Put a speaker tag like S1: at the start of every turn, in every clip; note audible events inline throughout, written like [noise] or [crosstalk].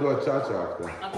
S1: Do a cha-cha after.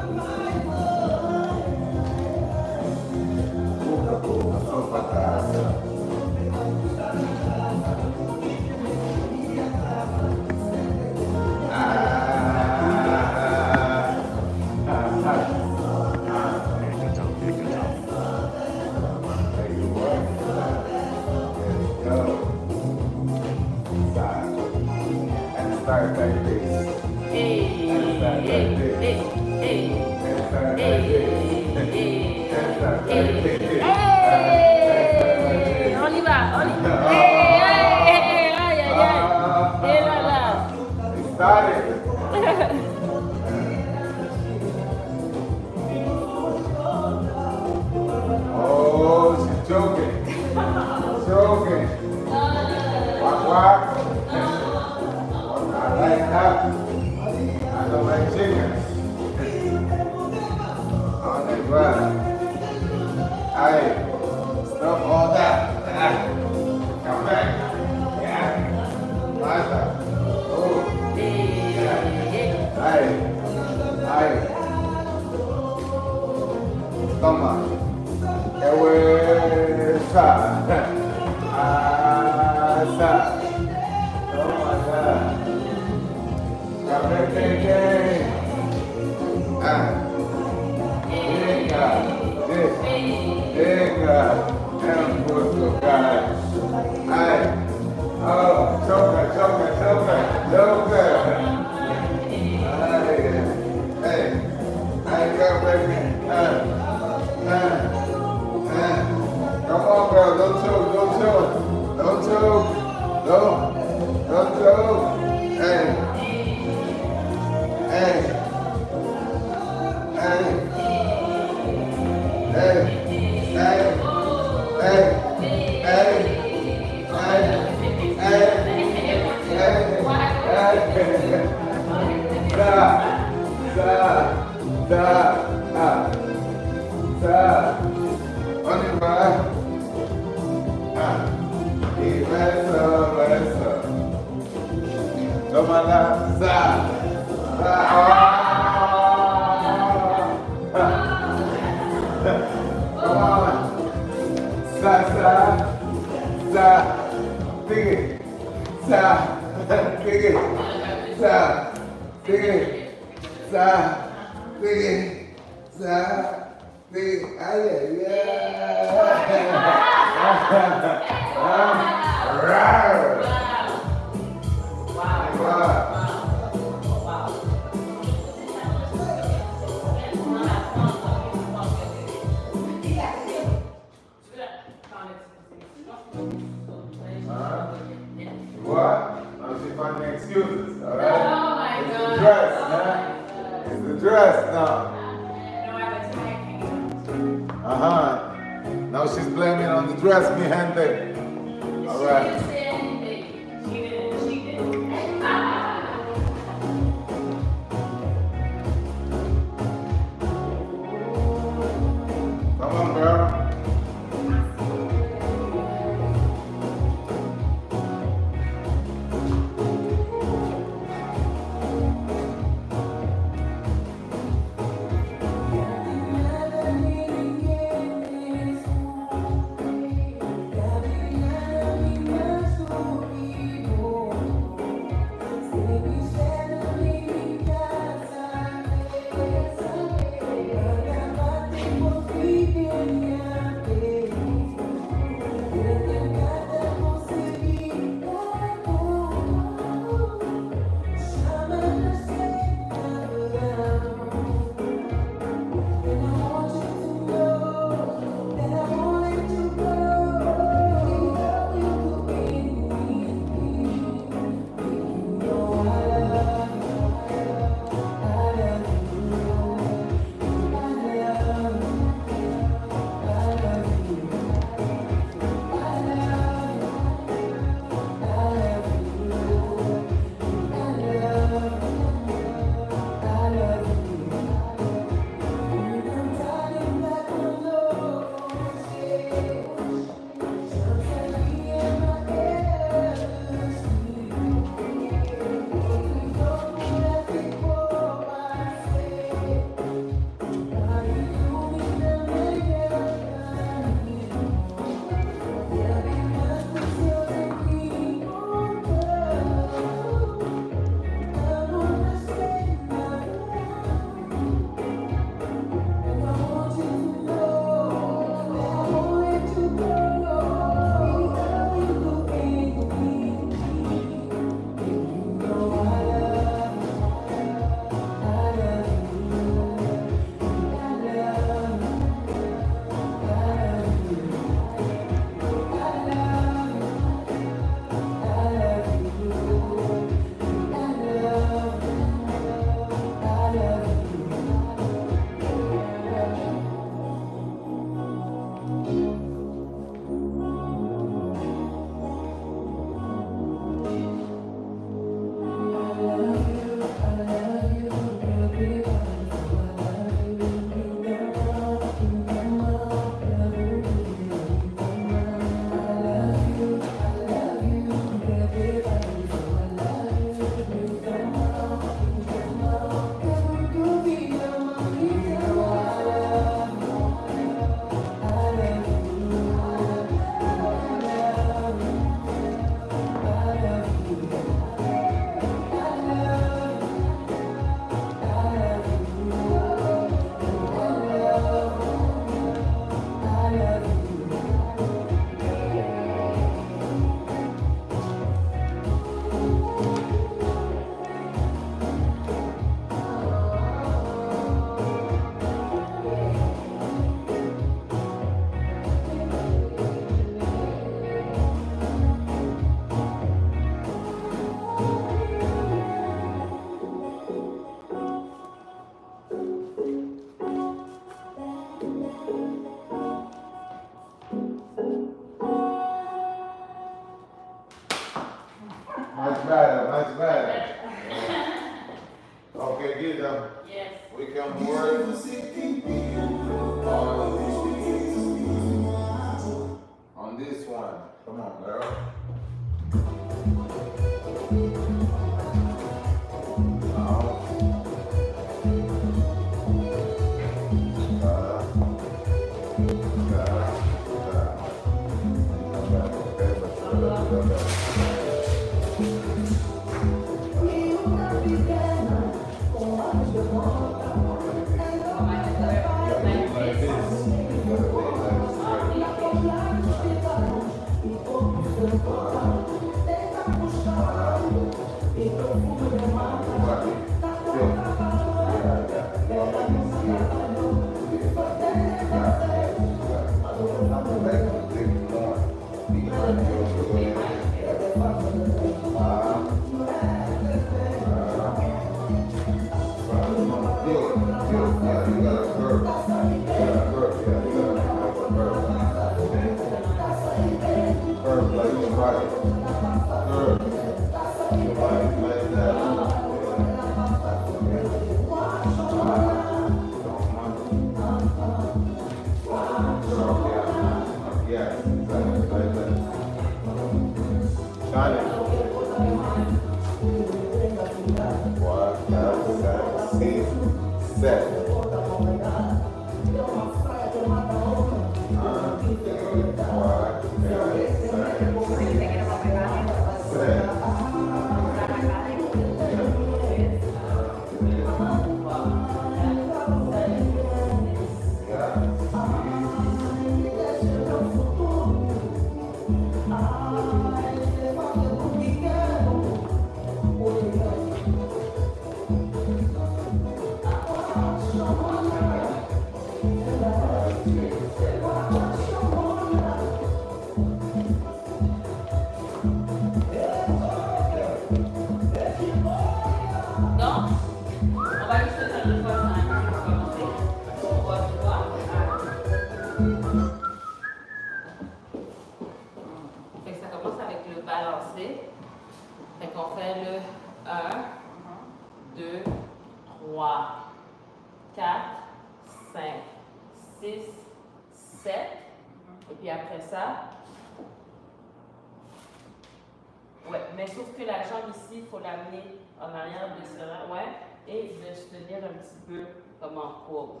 S1: Courbe.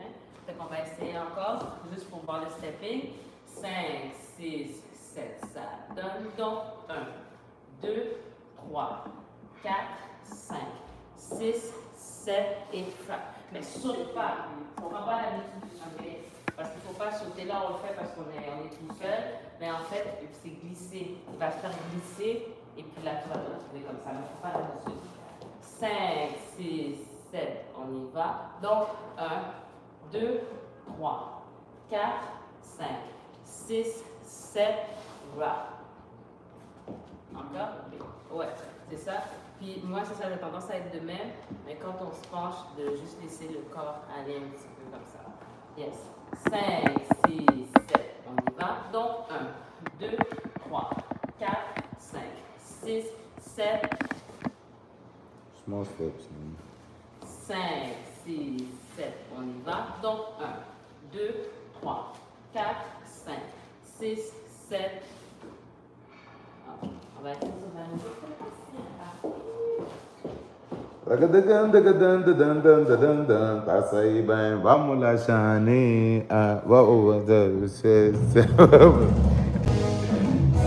S1: Hein? Fait qu'on va essayer encore, juste pour voir le stepping. 5, 6, 7, ça donne donc 1, 2, 3, 4, 5, 6, 7 et frappe. Mais saute pas, on va pas la mettre parce qu'il ne faut pas sauter là, on le fait parce qu'on est, tout seul, mais en fait, c'est glisser. Il va se faire glisser et puis là, tu vas te retrouver comme ça, mais il ne faut pas la dessus. 5, 6, 7, on y va. Donc, 1, 2, 3, 4, 5, 6, 7, wrap. Encore? Ouais, c'est ça. Puis moi, c'est ça, j'ai tendance à être de même, mais quand on se penche, de juste laisser le corps aller un petit peu comme ça. Yes. 5, 6, 7, on y va. Donc, 1, 2, 3, 4, 5, 6, 7,
S2: Small steps.
S1: 5, 6, 7, on y va. Donc, 1, 2, 3, 4, 5, 6, 7. Ok, On va essayer de faire une
S2: Tasay bem, vamos lá, Shani.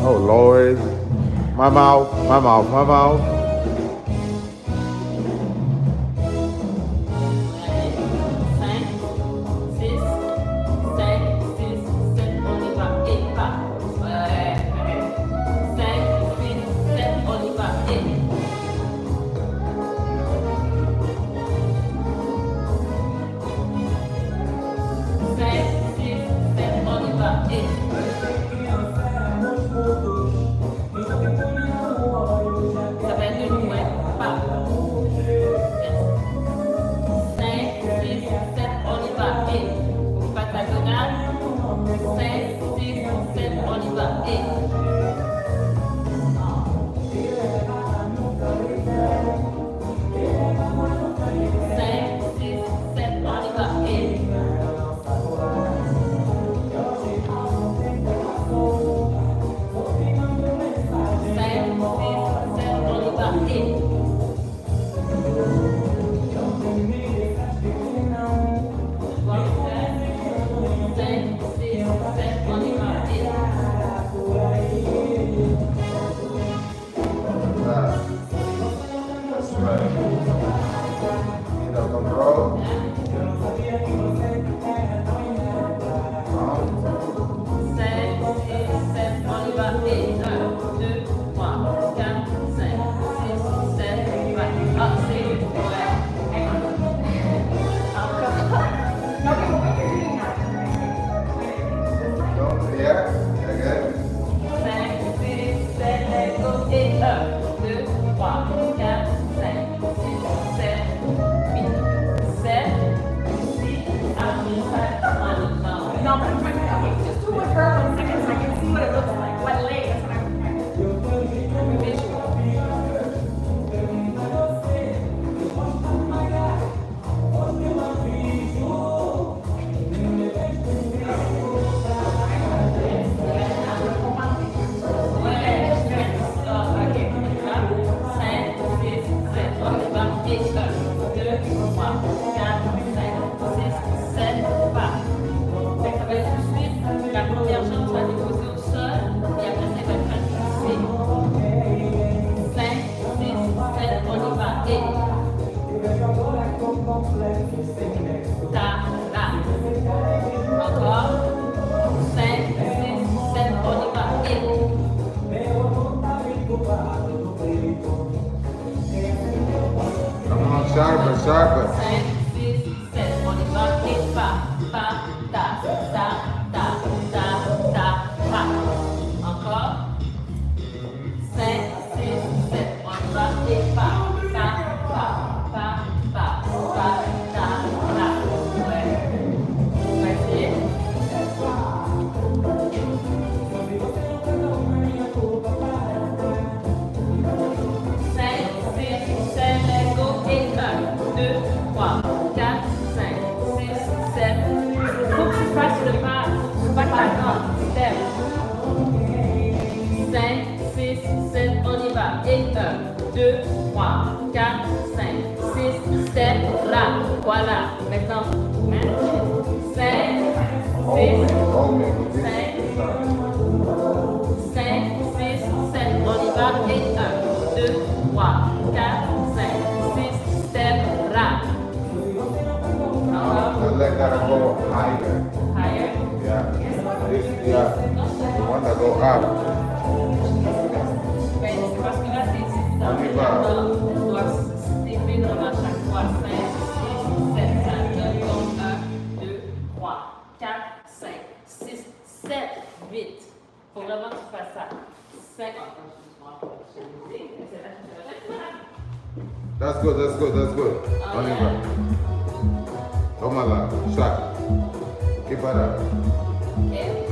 S2: Oh Lord, my mouth, my mouth, my mouth. That's
S3: good, that's good, that's good.
S1: Oh,
S3: On y va. Toma. Keep it up.
S1: Okay.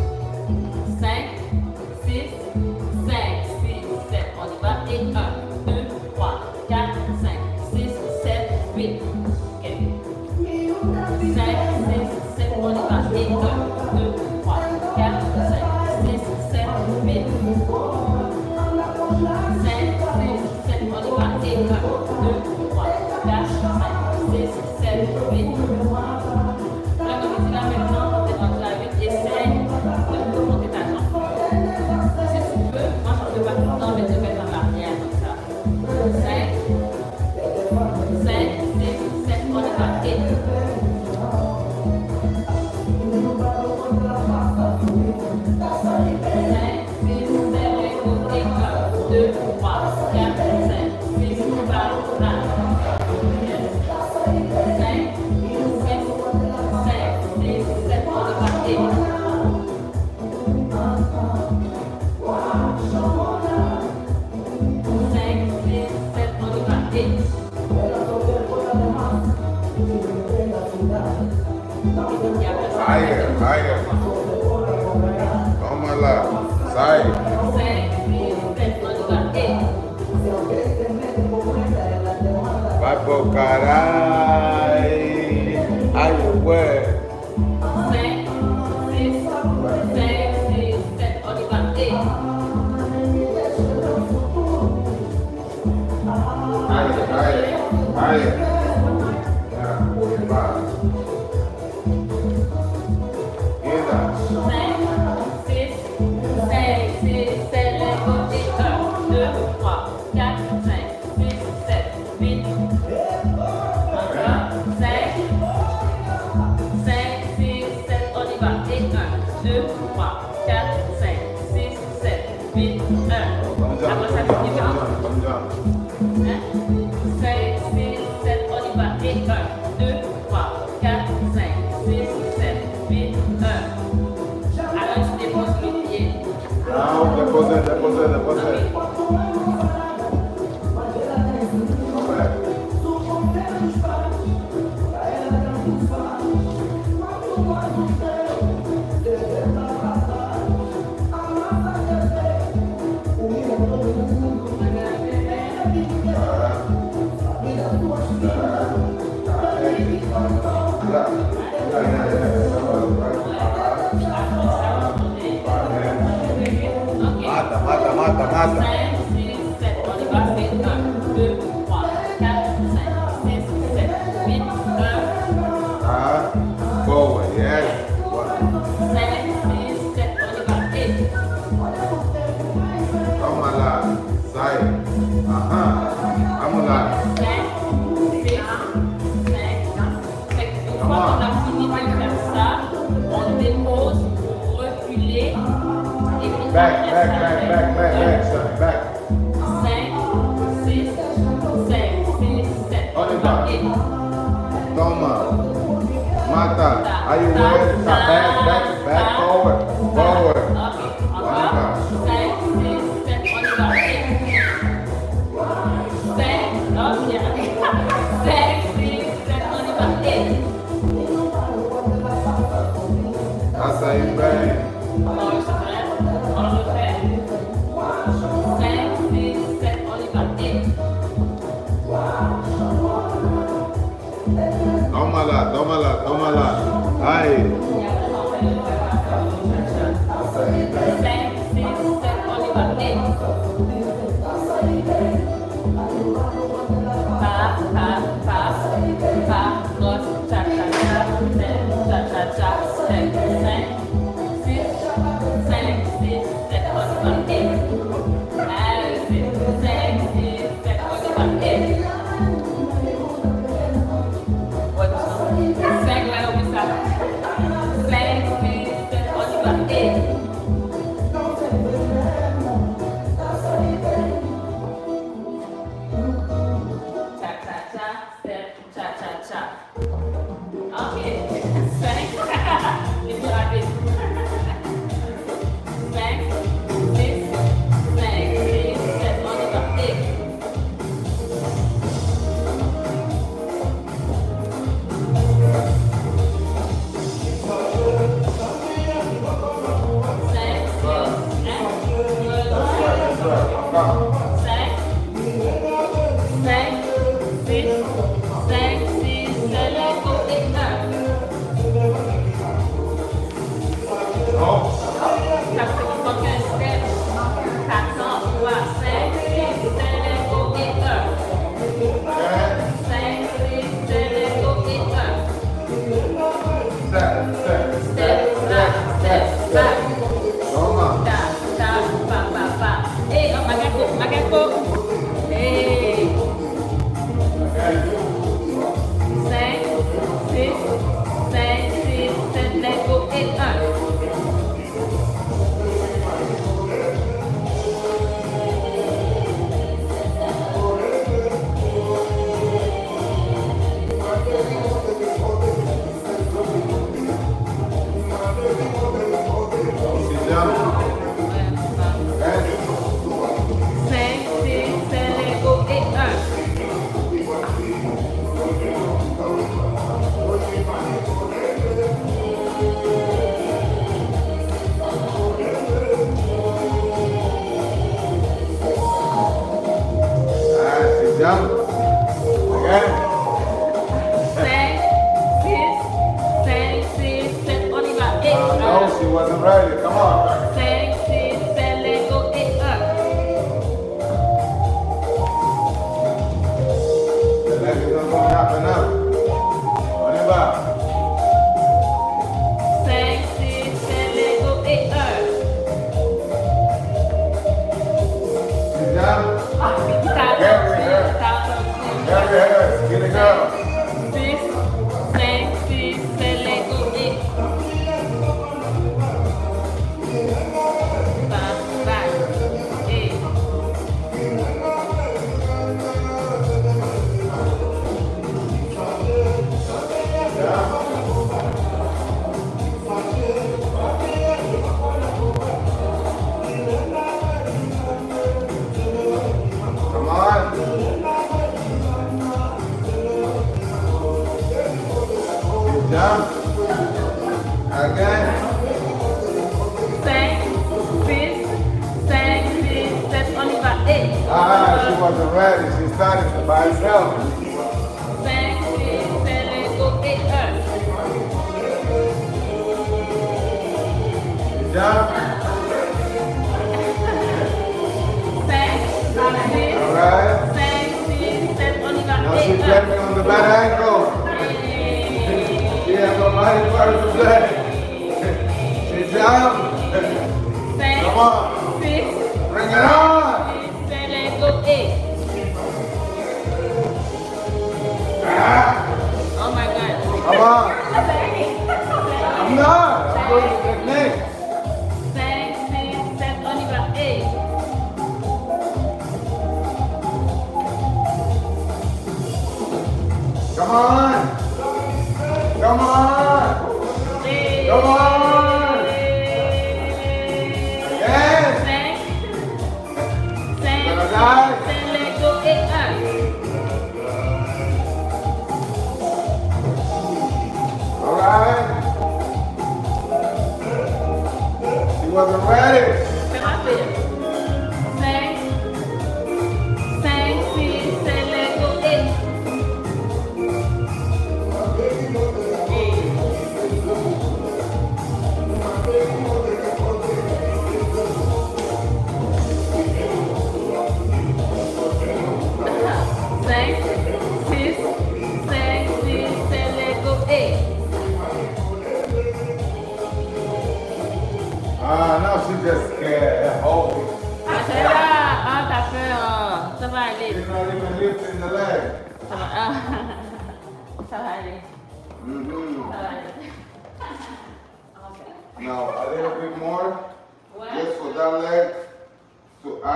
S2: caray,
S1: ay, güey.
S2: All right.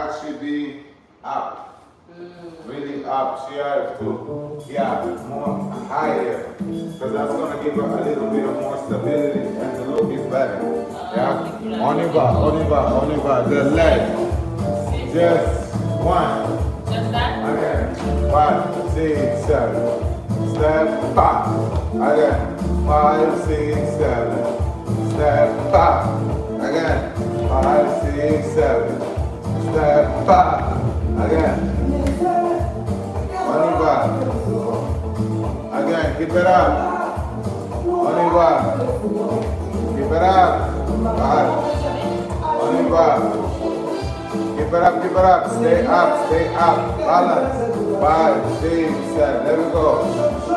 S2: that should be up. Really up. She has to, yeah, more higher. Because that's going to give her a little bit of more stability and a little bit better. Yeah? Oliver, Oliver, Oliver, the leg. Just one.
S1: Just that?
S2: Again, Five, six, seven. Step back. Again. Five, six, seven. Step back. Again. Five, six, seven the again. Only bar. Again, keep it up. Only bar. Keep it up. Bar. Only. Keep it up, keep it up. Stay up, stay up. Balance. Five, six, seven. There we go.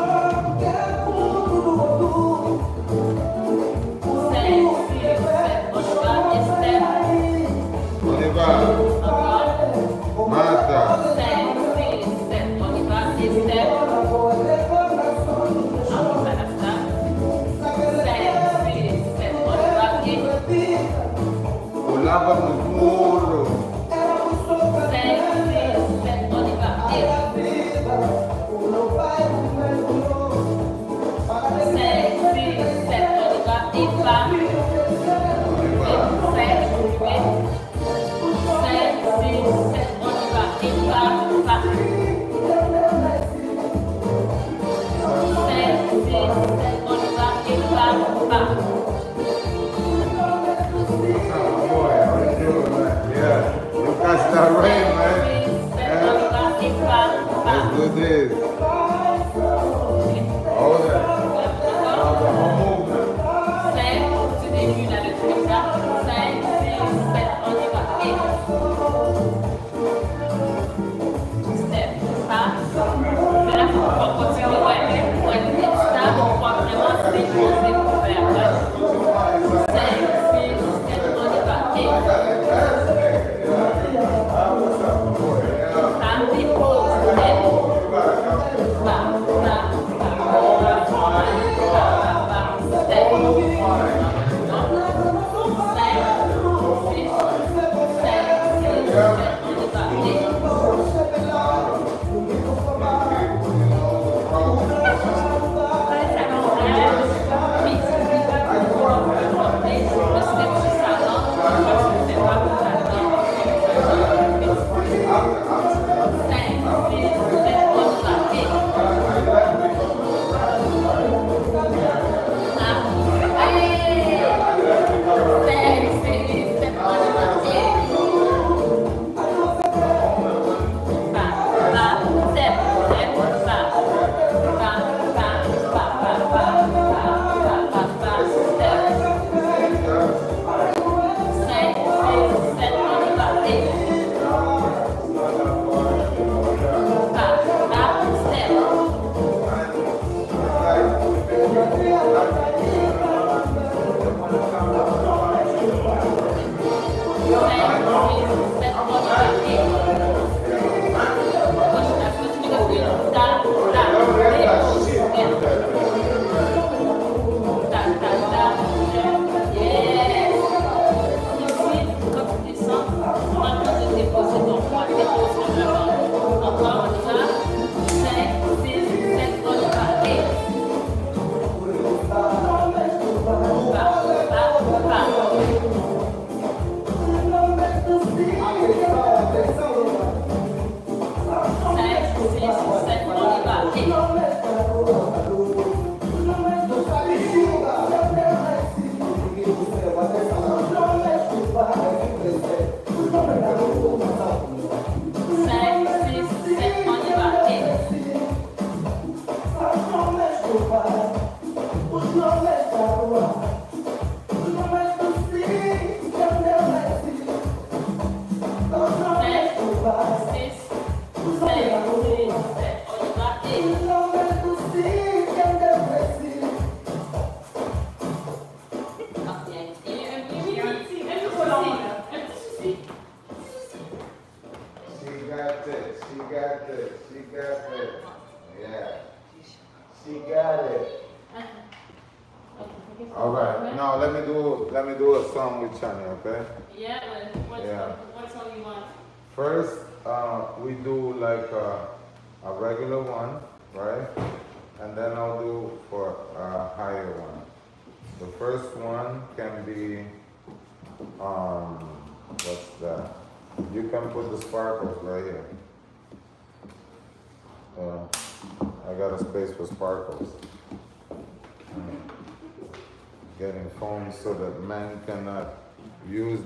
S3: です。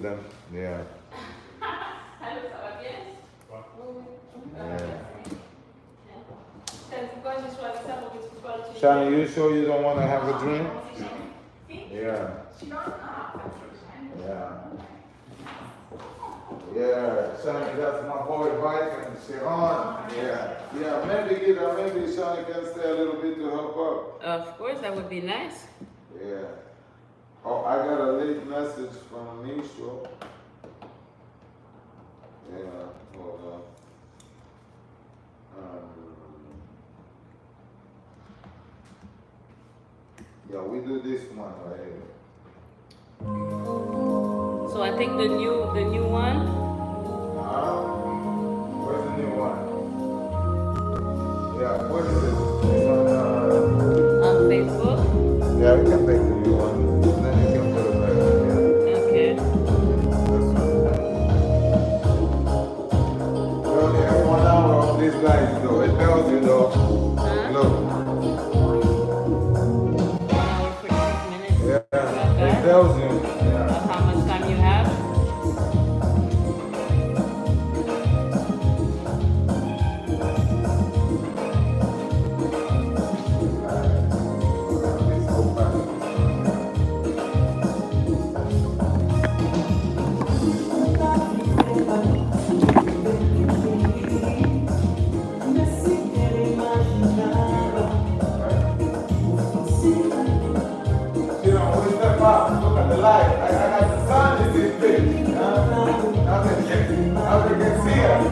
S3: Pas l'utiliser.
S2: Shani, you sure you don't want to have a drink? Yeah. Yeah. Yeah, Shani, that's my boy Viking, Sharon. Yeah. Yeah, maybe get her, maybe Shani can stay a little bit to help out.
S3: Of course, that would be nice.
S2: Yeah. Oh, I got a late message from Nisha. Yeah, hold on. Um, yeah, we do this one right here.
S3: So I think the new, the new one,
S2: Huh? Where's the new one? Yeah, what is it? It's on, uh,
S3: on Facebook.
S2: yeah, we can make the new one. Lines though. It tells you though. I'll see you.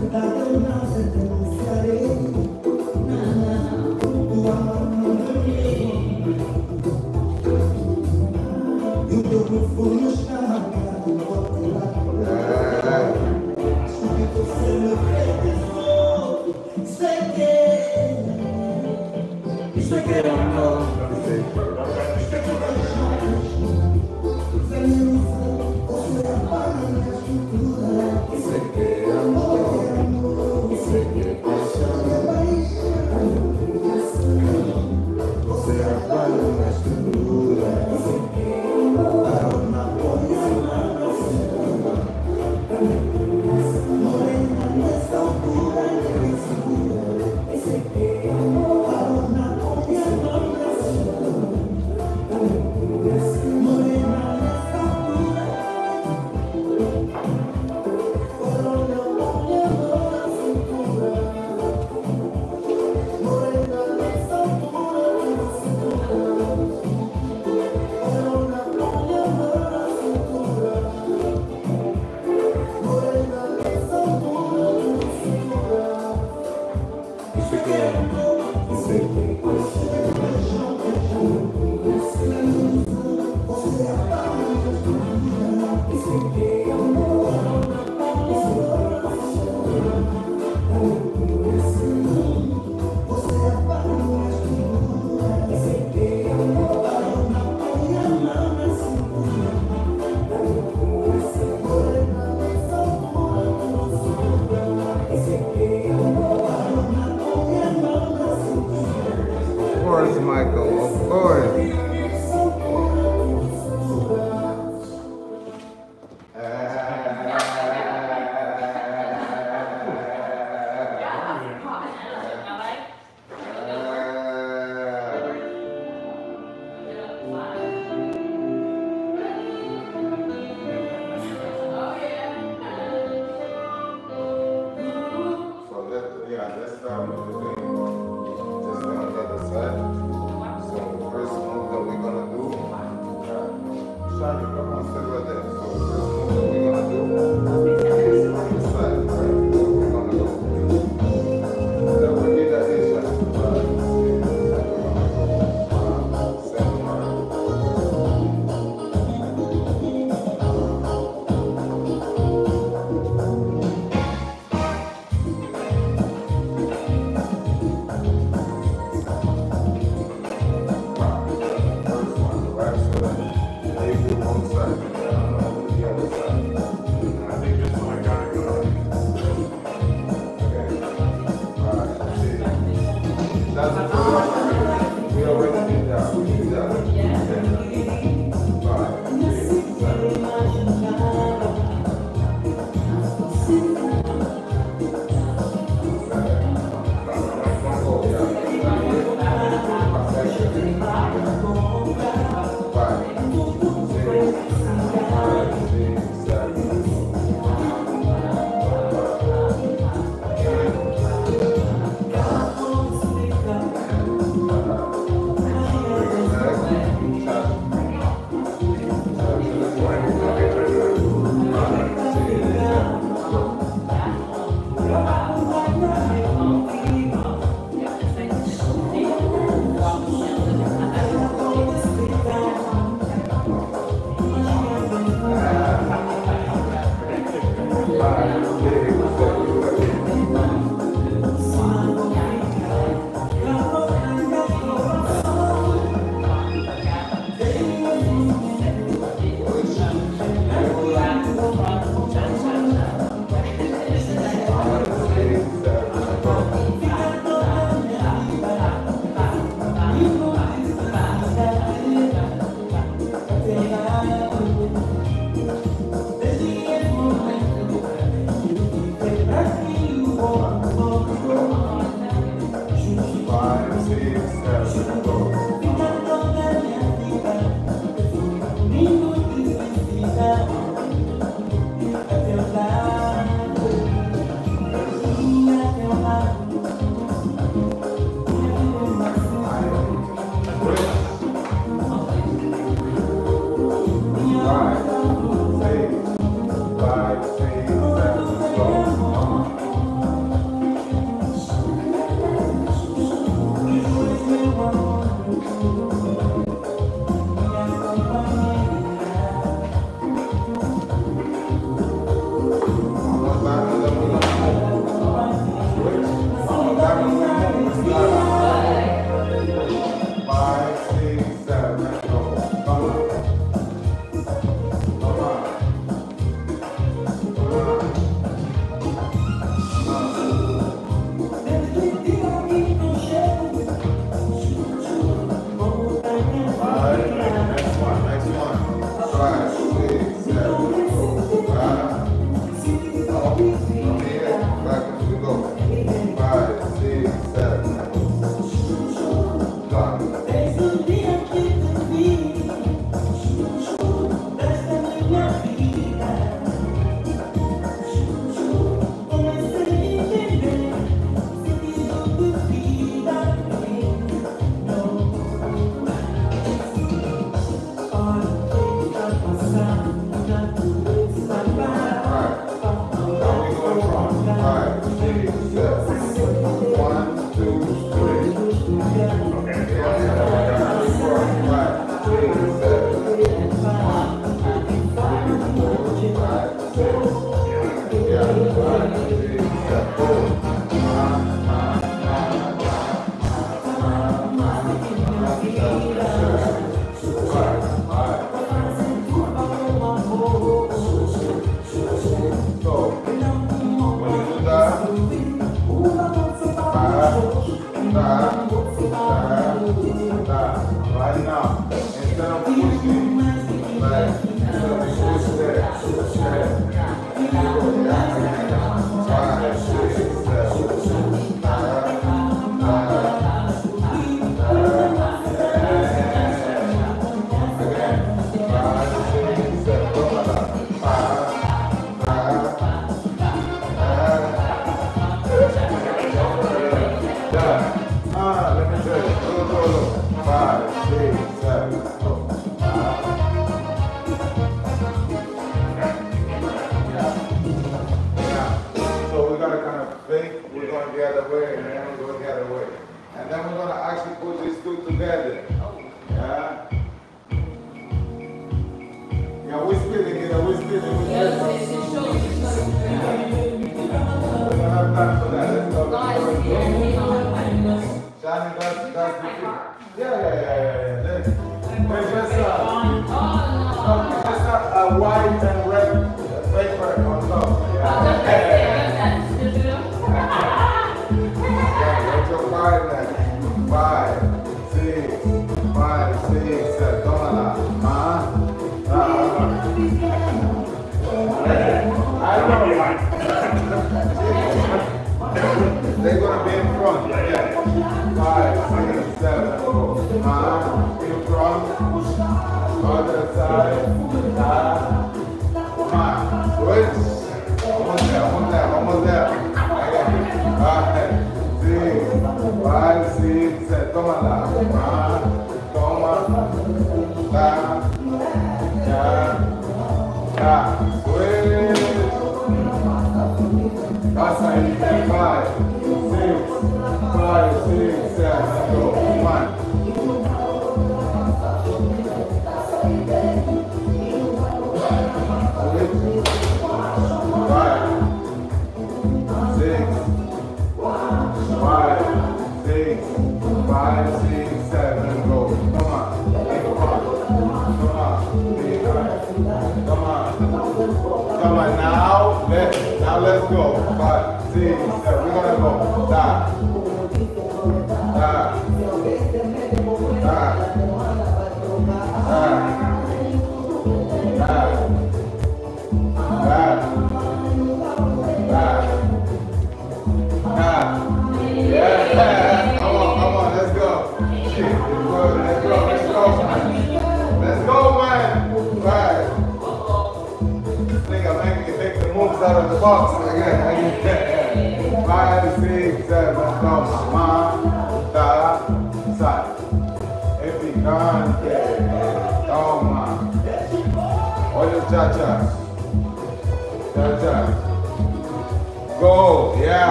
S2: cuidado.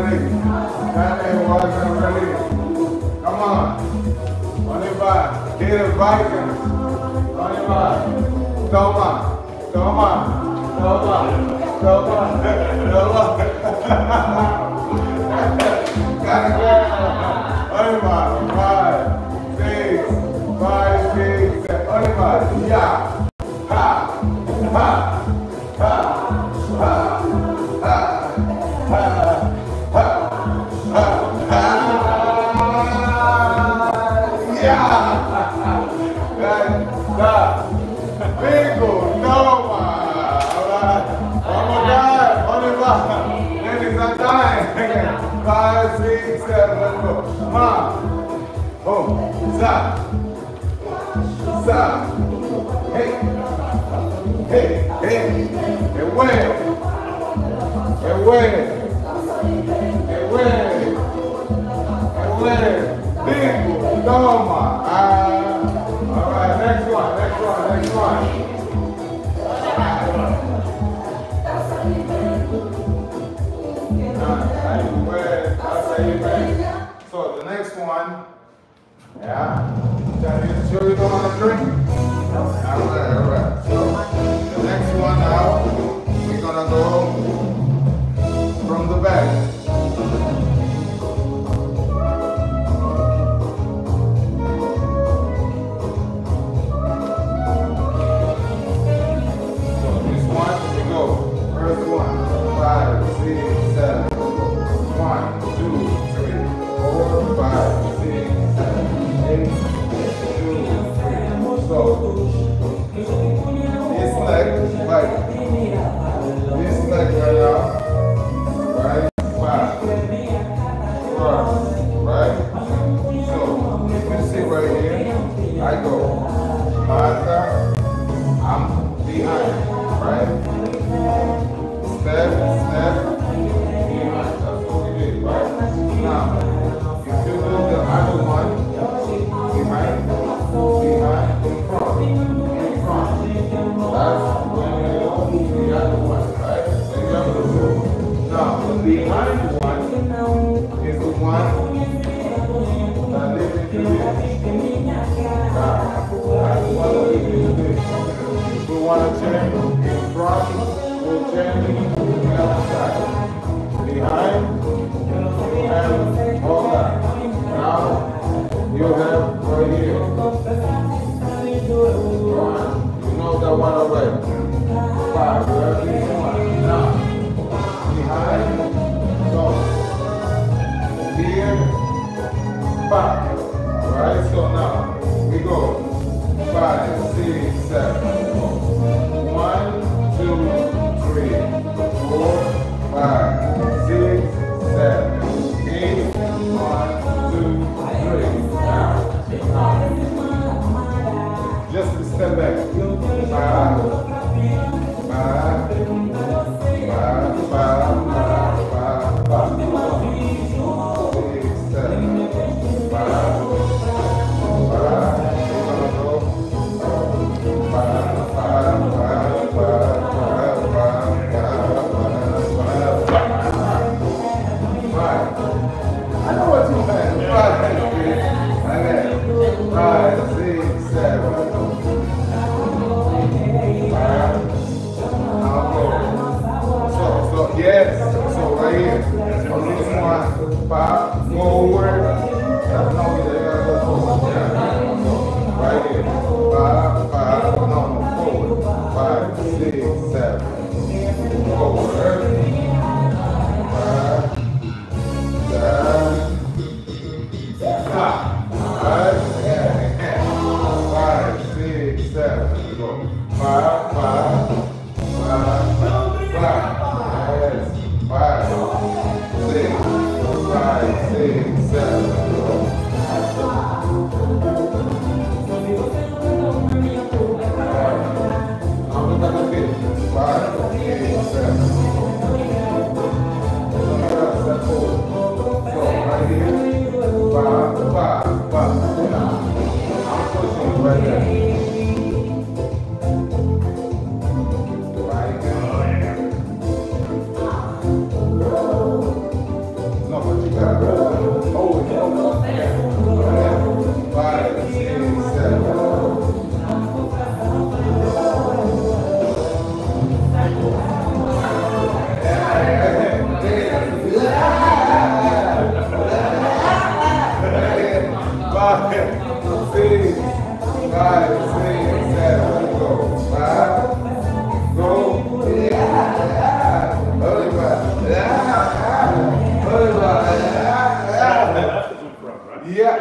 S2: running. That man was running. Come on. Running back. Get a Vikings. Running back. Toma. Toma. Toma. Toma. Toma.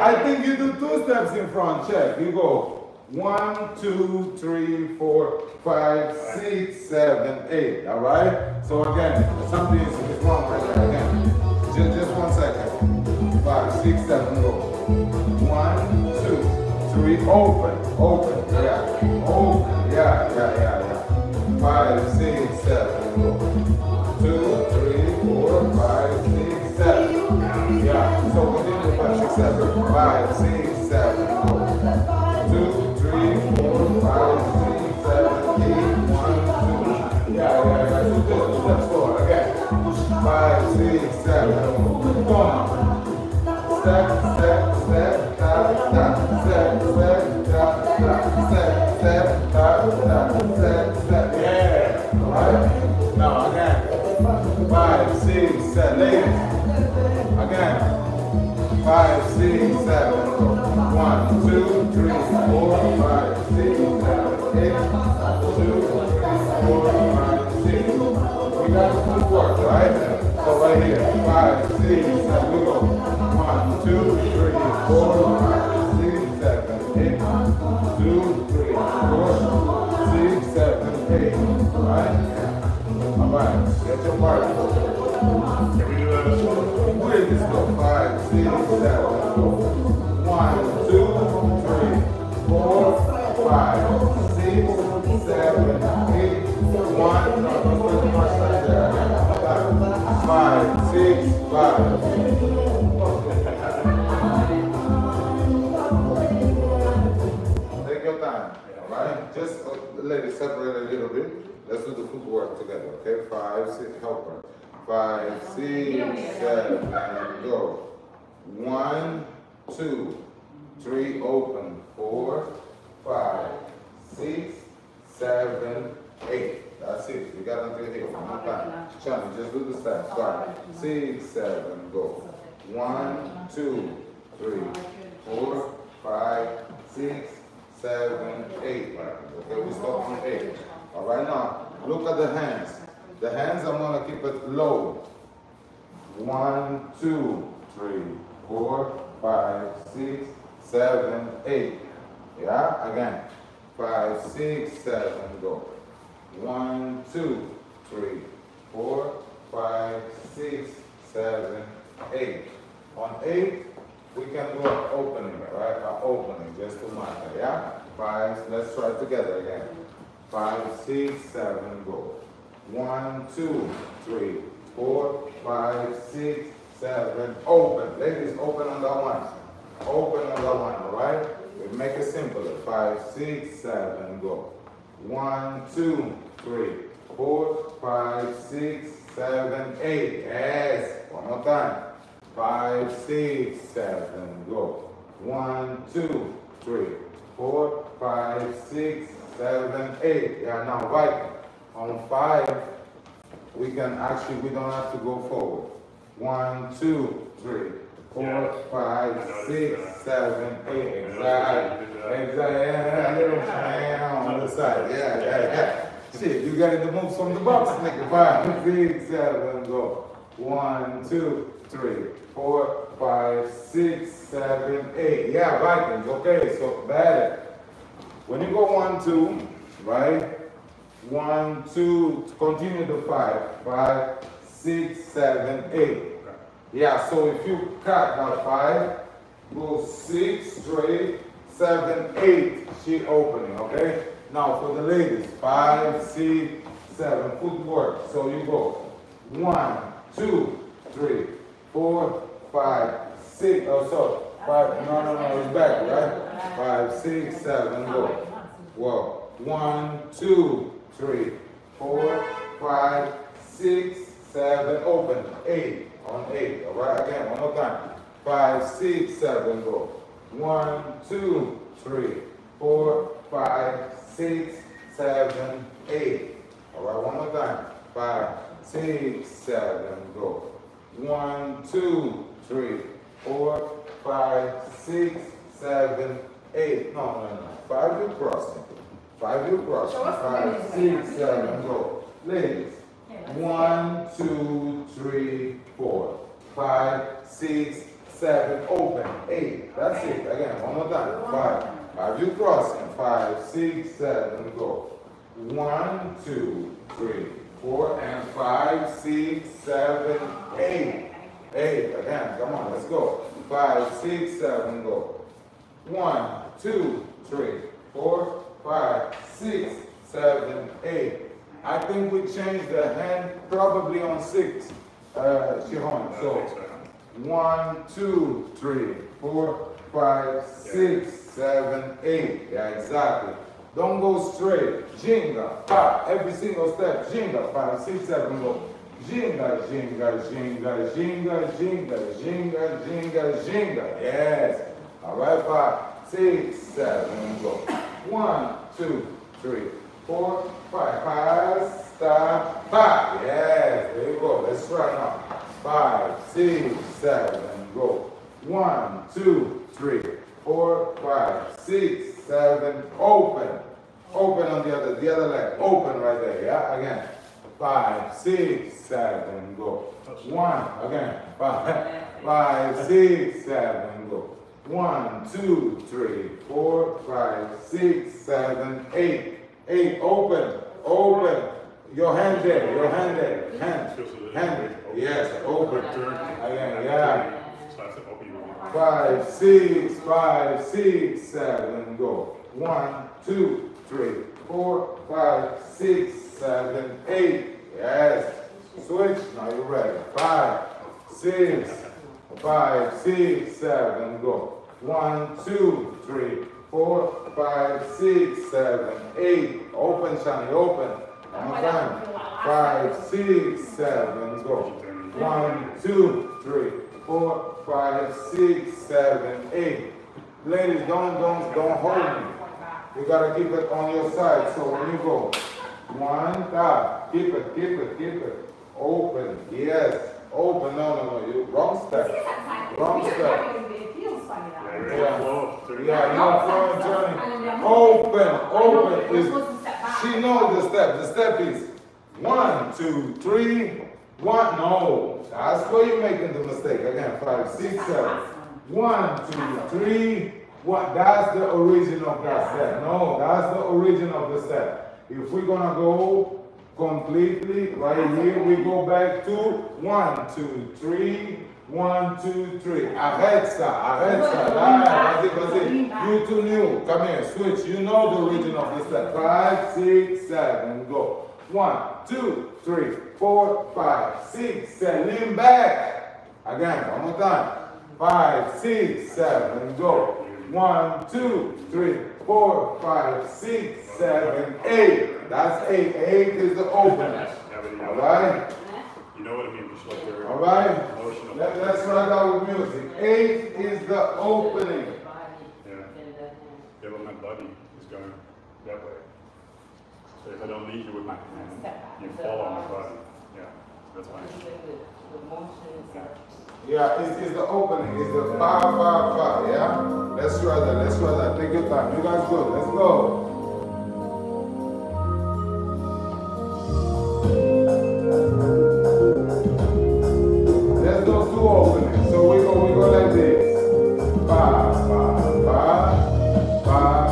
S2: I think you do two steps in front. Check. You go one, two, three, four, five, six, seven, eight. All right. So again, something is, wrong. Again, just, just one second. Five, six, seven, go. Three. Open, open. Yeah, open. Yeah, yeah, yeah, yeah. Five, six, seven, go. Two, three, four, five, six, seven. Yeah. So within the five, six, seven, five, six, seven, go. Two, three, four, five, six, seven, eight, one, two. Yeah, yeah, yeah. Steps, two steps forward. Again. Five, six, seven. Come on. Again. Five, six, seven. One, two, three, four, five, six, seven, eight. Two, three, four, five, six. We got good work, right? So right here. Five, six, seven. We go. One, two, three, four, five, six, seven, eight. Two, three, four, six, seven, eight. All right? All right. Get your mark. Just uh, let it separate a little bit. Let's do the footwork together, okay? Five, six, help her. Five, six, seven, go. One, two, three, open. Four, five, six, seven, eight. That's it. We got until here. One time. Challenge, just do the steps. Five, six, seven, go. One, two, three, four, five, six, seven, eight. Okay, we stop on eight. All right, now look at the hands. The hands, I'm gonna keep it low. One, two, three, four, five, six, seven, eight. Yeah, again. Five, six, seven, go. One, two, three, four, five, six, seven, eight. On eight, we can do an opening, right? An opening, just to mark it, yeah? Five, let's try it together again. Five, six, seven, go. One, two, three, four, five, six, seven, open. Ladies, open on that one. Open on that one, all right? We make it simpler. Five, six, seven, go. One, two, three, four, five, six, seven, eight. Yes. One more time. Five, six, seven, go. One, two, three, four, five, six, seven, eight. Yeah, now Viking. On five, we can actually, we don't have to go forward. One, two, three, four, five, six, seven, eight. Exactly. Exactly. Yeah, a little hand on the side. Yeah, yeah, yeah. Shit, you got the moves from the box, nigga. Five, six, seven, go. One, two, three, four, five, six, seven, eight. Yeah, Vikings. Okay, so bad. When you go one, two, right? One, two, continue the five. Five, six, seven, eight. Yeah, so if you cut that five, go six, straight, seven, eight. She opening, okay? Now for the ladies, five, six, seven, footwork. So you go one, two, three, four, five, six. Oh, so five. No, no, no, it's back, right? Five, six, seven, go. Whoa. One, two, three, four, five, six, seven, open. Eight on eight. All right, again, one more time. Five, six, seven, go. One, two, three, four, five, six, seven, eight. All right, one more time. Five, six, seven, go. One, two, three, four, five, six, seven, eight. No, no, no. Five, you crossing. Five, you crossing.
S4: Five, six, seven,
S2: us
S4: ladies
S2: six,
S4: again.
S2: go. Ladies. One, two, three, four, five, six, seven, open, eight. That's it. Again, one more time. Five. Five, you crossing. Five, six, seven, go. One, two, three, four, and five, six, seven, eight. Eight. Again, come on, let's go. Five, six, seven, go. One, two, three, four, five, six, seven, eight. I think we changed the hand probably on six, uh, Shihon. So, one, two, three, four, five, six, seven, eight. Yeah, exactly. Don't go straight. Ginga, pop, every single step. Ginga, five, six, seven, go. Ginga, ginga, ginga, ginga, ginga, ginga, ginga, ginga. Yes. All right, five, six, seven, go. One, two, three, four, five. Five, stop, five. Yes, there you go. Let's try now. Five, six, seven, go. One, two, three, four, five, six, seven, open. Open on the other, the other leg. Open right there, yeah? Again. Five, six, seven, go. One, again. Five, five, six, seven. One, two, three, four, five, six, seven, eight. Eight, open, open. Your hand there, your hand there. Hand, hand. Yes, open. Again, yeah. Five, six, five, six, seven, go. One, two, three, four, five, six, seven, eight. Yes. Switch. Now you're ready. Five, six, five, six, seven, go. One, two, three, four, five, six, seven, eight. Open, Shani, open. Time. Five, six, seven, go. One, two, three, four, five, six, seven, eight. Ladies, don't, don't, don't hold me. You gotta keep it on your side. So when you go, one, tap, keep it, keep it, keep it. Open, yes. Open, no, no, no, you, wrong step. Wrong step.
S4: It feels funny now.
S2: Yeah, yeah, you know, flowing, turning. Open, open.
S4: We're
S2: Is-
S4: supposed to step back.
S2: She knows the step. The step is one, two, three, one. No, that's where you're making the mistake. Again, five, six, seven. One, two, three, one. That's the origin of that step. No, that's the origin of the step. If we're gonna go completely right here, we go back to one, two, three, one, two, three. Arrête ça, arrête ça. Là, ah, vas-y, vas-y. You too new. Come here, switch. You know the origin of the step. Five, six, seven, go. One, two, three, four, five, six, seven. Lean back. Again, one more time. Five, six, seven, go. One, two, three, four, five, six, seven, eight. That's eight. Eight is the opener. All right?
S5: You know what I mean? Just like your
S2: All right?
S5: emotional.
S2: Let, let's write with music. Eight is the opening.
S5: Yeah. Yeah, but my body is going that way. So if I don't lead you with my hand, you fall on my body. Yeah, that's fine.
S2: Yeah, it's, it's the opening. It's the five, five, five. Yeah? Let's try that. Let's try that. Take your time. You guys go. Let's go. two openings. So we go, we go like this. Ba, ba, ba, ba.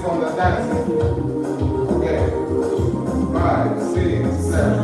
S2: from the dance. Okay. Five, six, seven.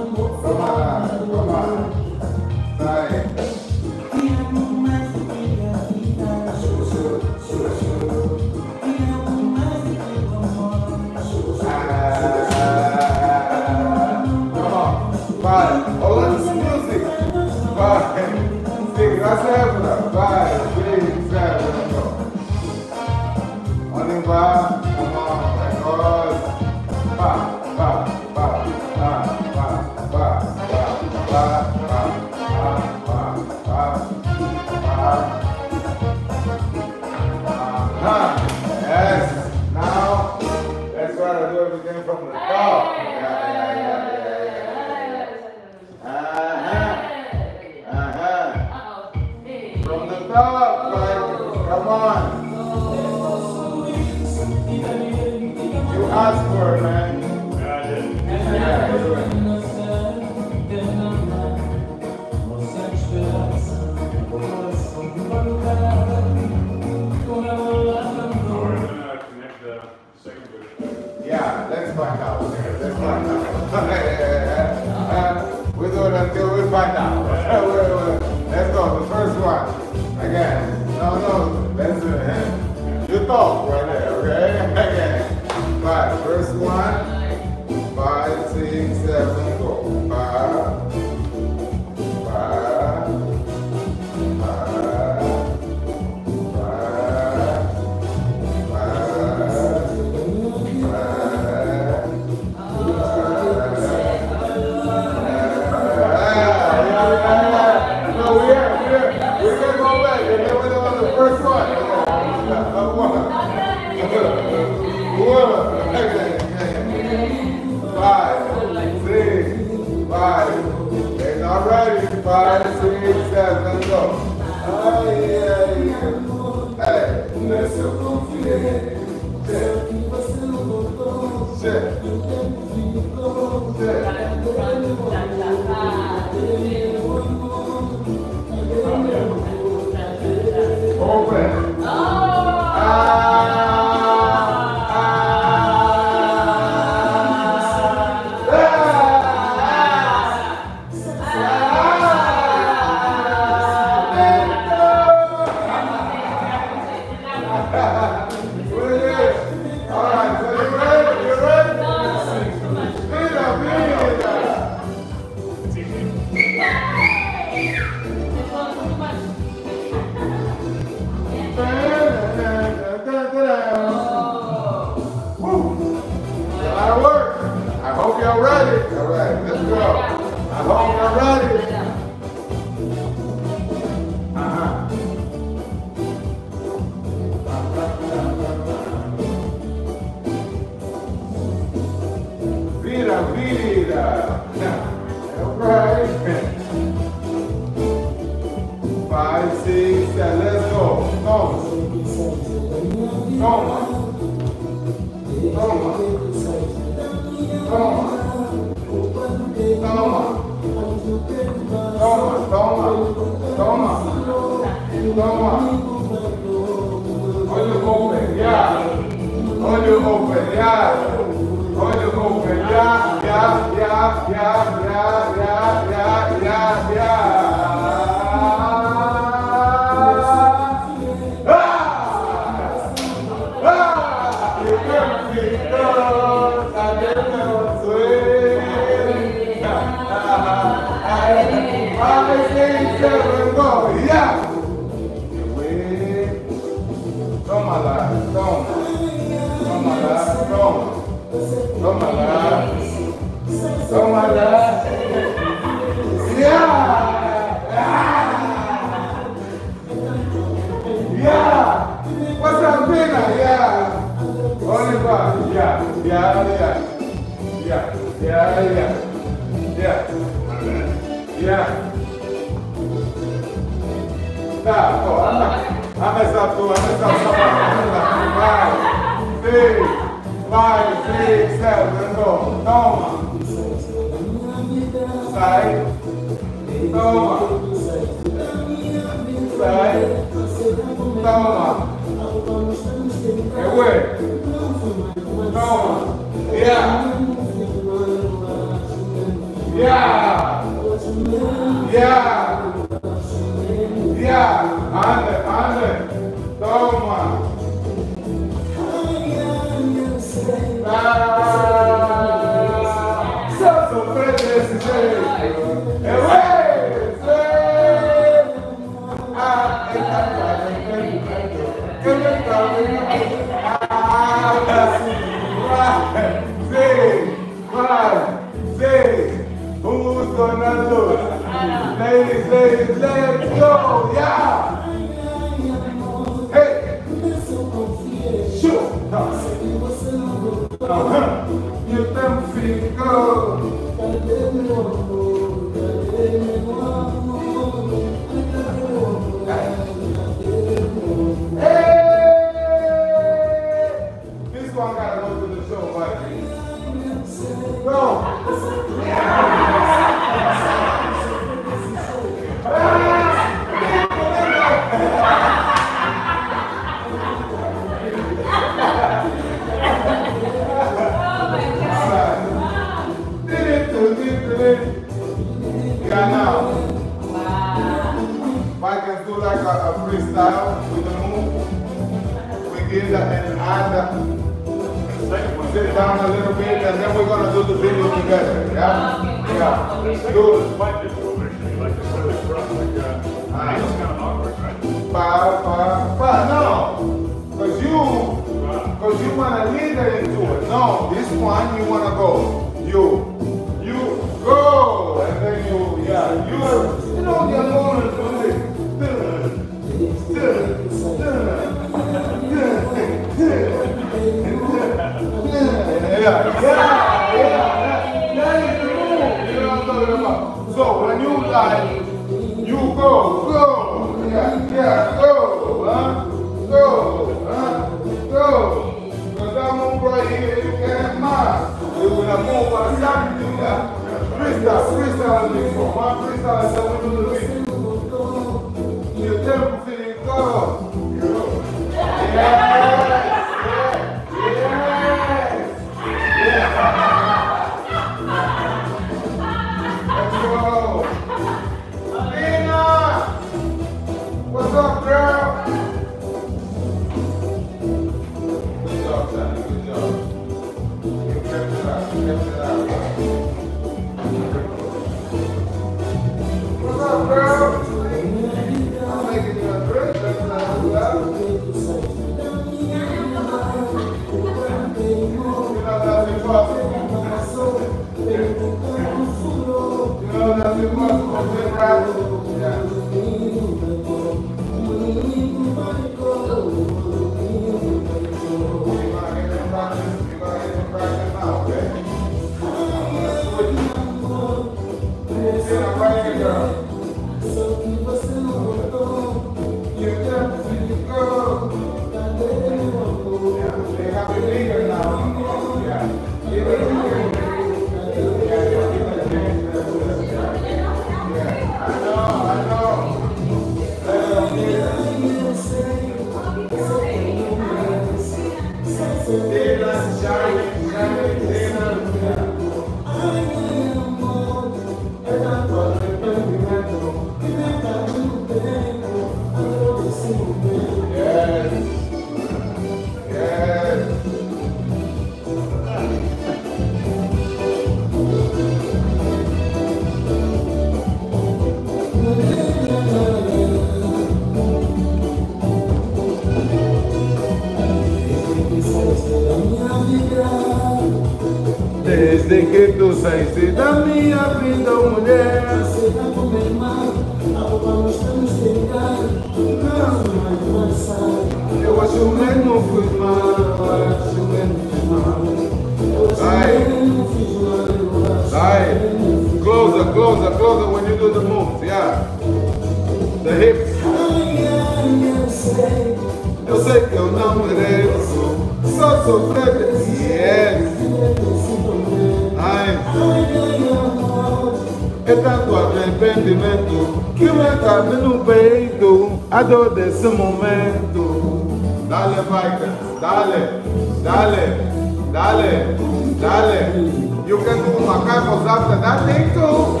S2: mãos altas, dá tempo.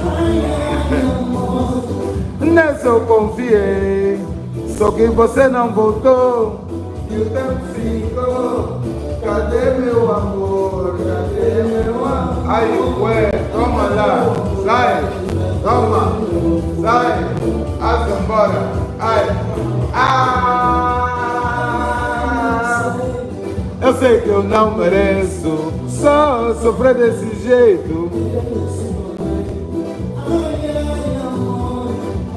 S2: Nessa eu confiei, só que você não voltou. E o tempo ficou. Cadê meu amor? Cadê meu amor? Aí, ué, toma lá, sai, toma, sai, as embora, ai, ah. Eu sei que eu não mereço só sofrer desse jeito.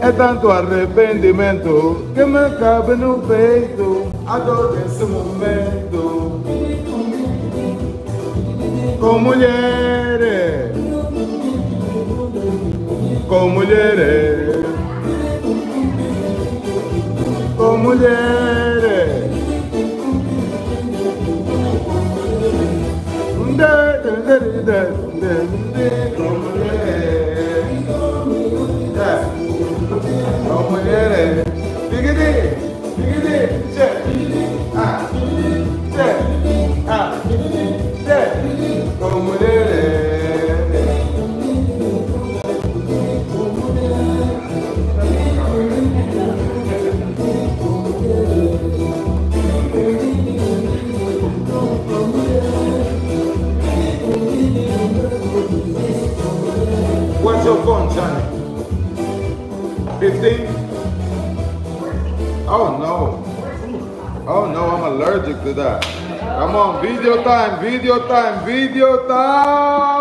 S2: É tanto arrependimento que me cabe no peito. Adoro esse momento. Com mulheres, com mulheres, com mulheres. Com mulheres. Como mulheres. Diga-lhe. Video time, video time, video time.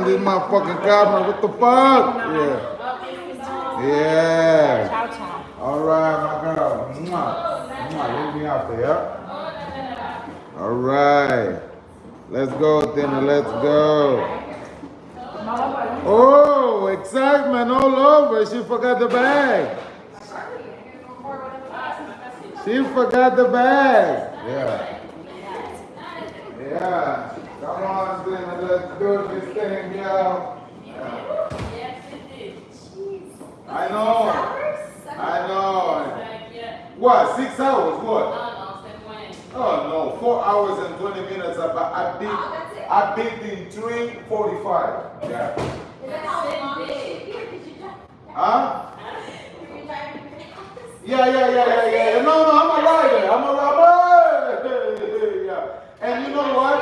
S6: I'm
S2: this motherfucking camera. What the fuck? Yeah. Yeah. All right, my girl. Mwah. Mwah. Leave me out there. All right. Let's go, Tina. Let's go. Oh, excitement all over. She forgot the bag. She forgot the bag. Yeah. Yeah. Come on, Tina. Let's do this thing, yo.
S1: Yes, it did.
S2: I know.
S6: Hours?
S2: I know.
S1: Like, yeah.
S2: What? Six hours? What?
S1: No, no, step one.
S2: Oh no, four hours and 20 minutes. Uh, but I did,
S6: it?
S2: I did in 345. Yeah.
S6: Is that how long did you did you drive?
S2: Huh?
S6: Were you driving to the office?
S2: Yeah, yeah, yeah, yeah, yeah. No, no, I'm a rider. I'm a rider. Yeah. And you know what?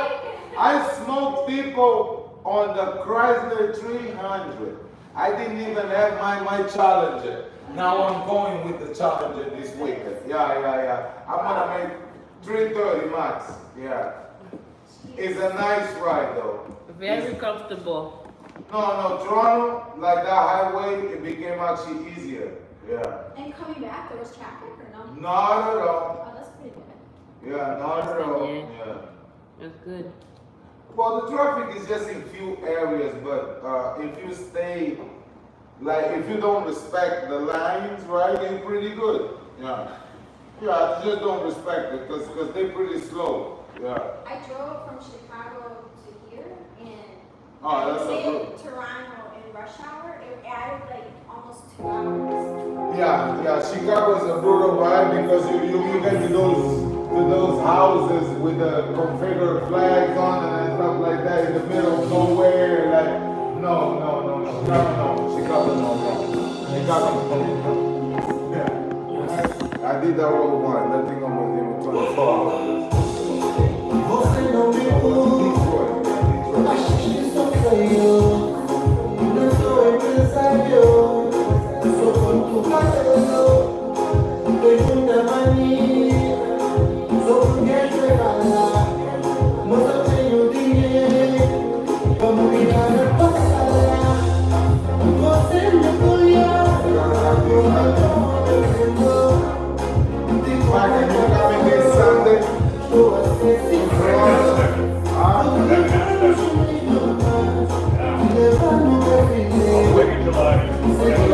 S2: I smoked people on the Chrysler 300. I didn't even have my, my Challenger. Now I'm going with the Challenger this weekend. Yeah, yeah, yeah. I'm gonna make 330 max. Yeah. It's a nice ride though.
S1: Very comfortable.
S2: No, no, Toronto, like that highway, it became actually easier. Yeah.
S6: And coming back, there was traffic or no?
S2: Not at all.
S6: Oh, that's pretty good.
S2: Yeah, not at all.
S1: Yeah.
S2: Yeah.
S1: That's good.
S2: Well, the traffic is just in few areas, but uh, if you stay, like, if you don't respect the lines, right, it's pretty good. Yeah. Yeah, just don't respect it because they're pretty slow. Yeah.
S6: I drove from Chicago to here and
S2: Oh, that's a good.
S6: Toronto in rush hour. It added like almost two hours.
S2: Yeah, yeah, Chicago is a brutal ride because you, you, you get to those, to those houses with the configured flags on and stuff like that in the middle of nowhere. Like, no, no, no, no, Chicago, no, Chicago, no, no. Chicago, no. Yeah. I did that road one, that thing almost even 24 hours.
S3: Você não me ouve,
S2: Detroit, yeah, Detroit.
S3: acho que só feio. Não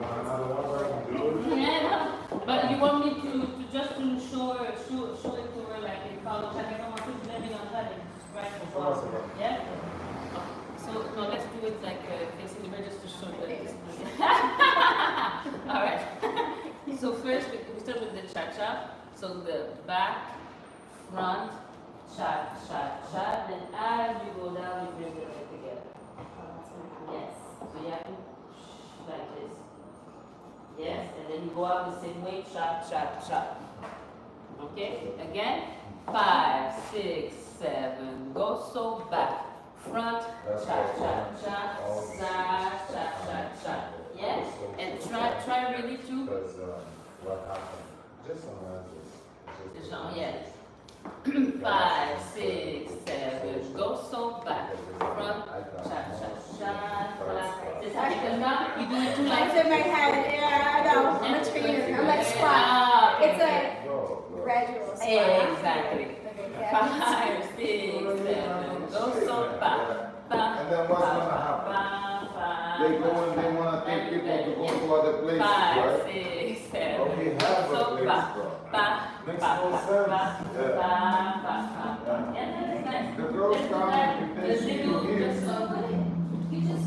S3: [laughs]
S1: but you want me to, to just to show show, show it to her like in check, I don't want to blending on that, right as
S7: Come on,
S1: well.
S7: Sarah.
S1: Yeah? So, no, let's do it like, uh, facing the register show that. [laughs] All right. So first, we, we start with the cha-cha, so the back, front, cha, cha, cha, then as you go down, you bring it right together. Yes, so you have to sh- like this. Yes, and then you go out the same way, chop, chop, chop. Okay, again, five, six, seven, go so back, front, chop, chop, chop, side, chop, chop, chop. Yes, and try, try really to,
S7: Because, um, what happened, just on that,
S1: It's yes. Five, six, seven, go so back, front, chop, chop, chop, chop. Just because now you do it too like.
S6: It's in my head, yeah, I know, I'm a trainer, I'm like squat. It's a
S7: Go, go.
S6: gradual squat.
S1: Exactly. Five, six, seven, go so ba, ba.
S7: And then what's gonna happen? They go and they wanna take people to go to other places,
S1: Five,
S7: right?
S1: six,
S7: But
S1: seven,
S7: we
S1: go
S7: have a
S1: so
S7: place,
S1: ba,
S7: bro. Makes no sense. Yeah.
S1: Yeah, that's nice.
S7: The girls come and they
S1: little, just, uh, You just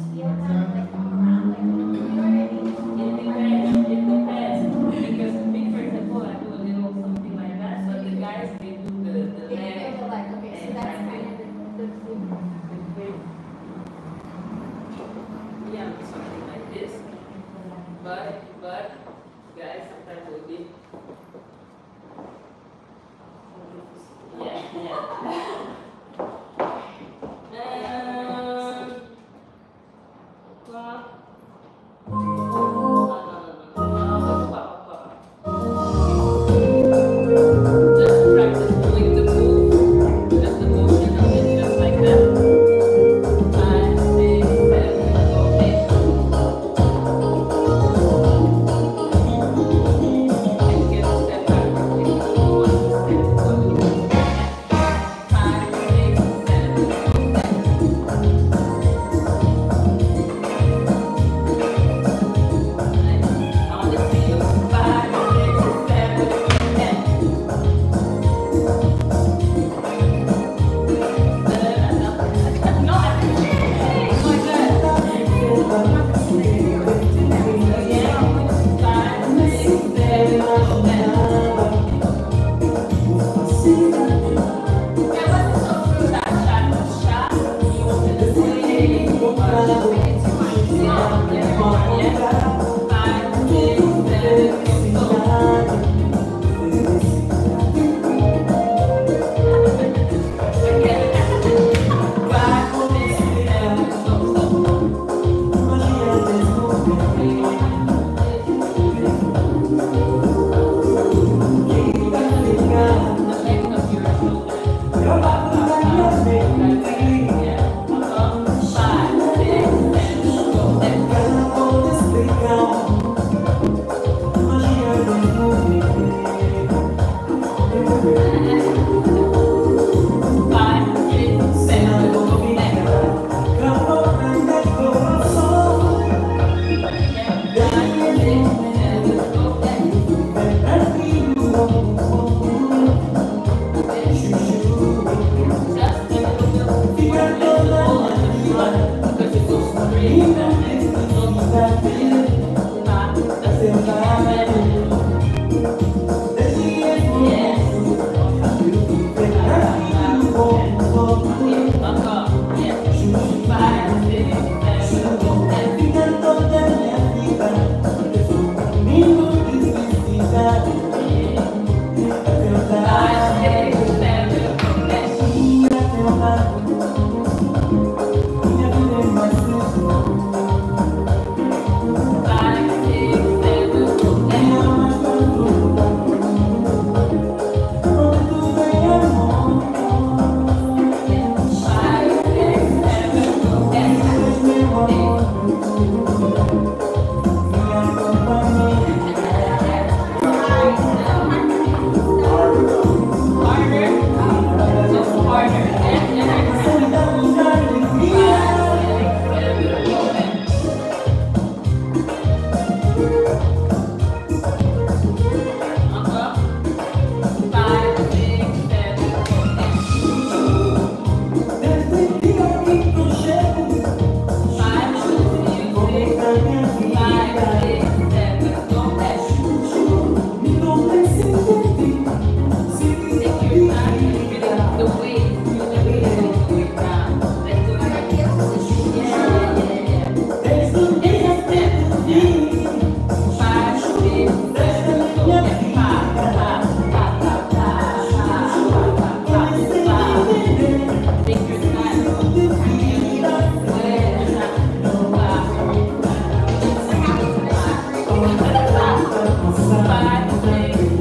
S1: five, six.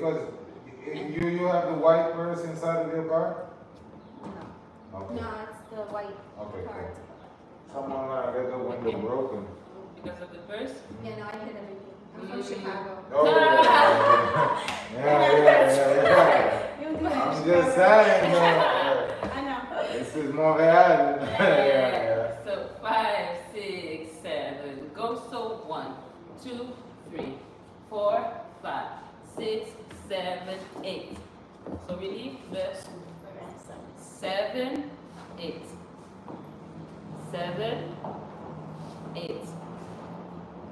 S2: Because you, you have the white purse inside of your car?
S6: No.
S2: Okay,
S6: No, it's the white
S2: okay,
S6: card.
S2: cool. Someone gonna the window broken.
S1: because of the first.
S6: Yeah, no, I hit everything. I'm from. Chicago.
S2: Oh, yeah, yeah, yeah, [laughs] yeah.
S6: You do
S2: I'm just saying, [laughs] uh,
S6: I know.
S2: this is Montreal. [laughs] yeah, yeah.
S1: So five, six, seven. Go so one, two, three, four, five, six, seven, eight. So relieve the seven, eight. Seven, eight.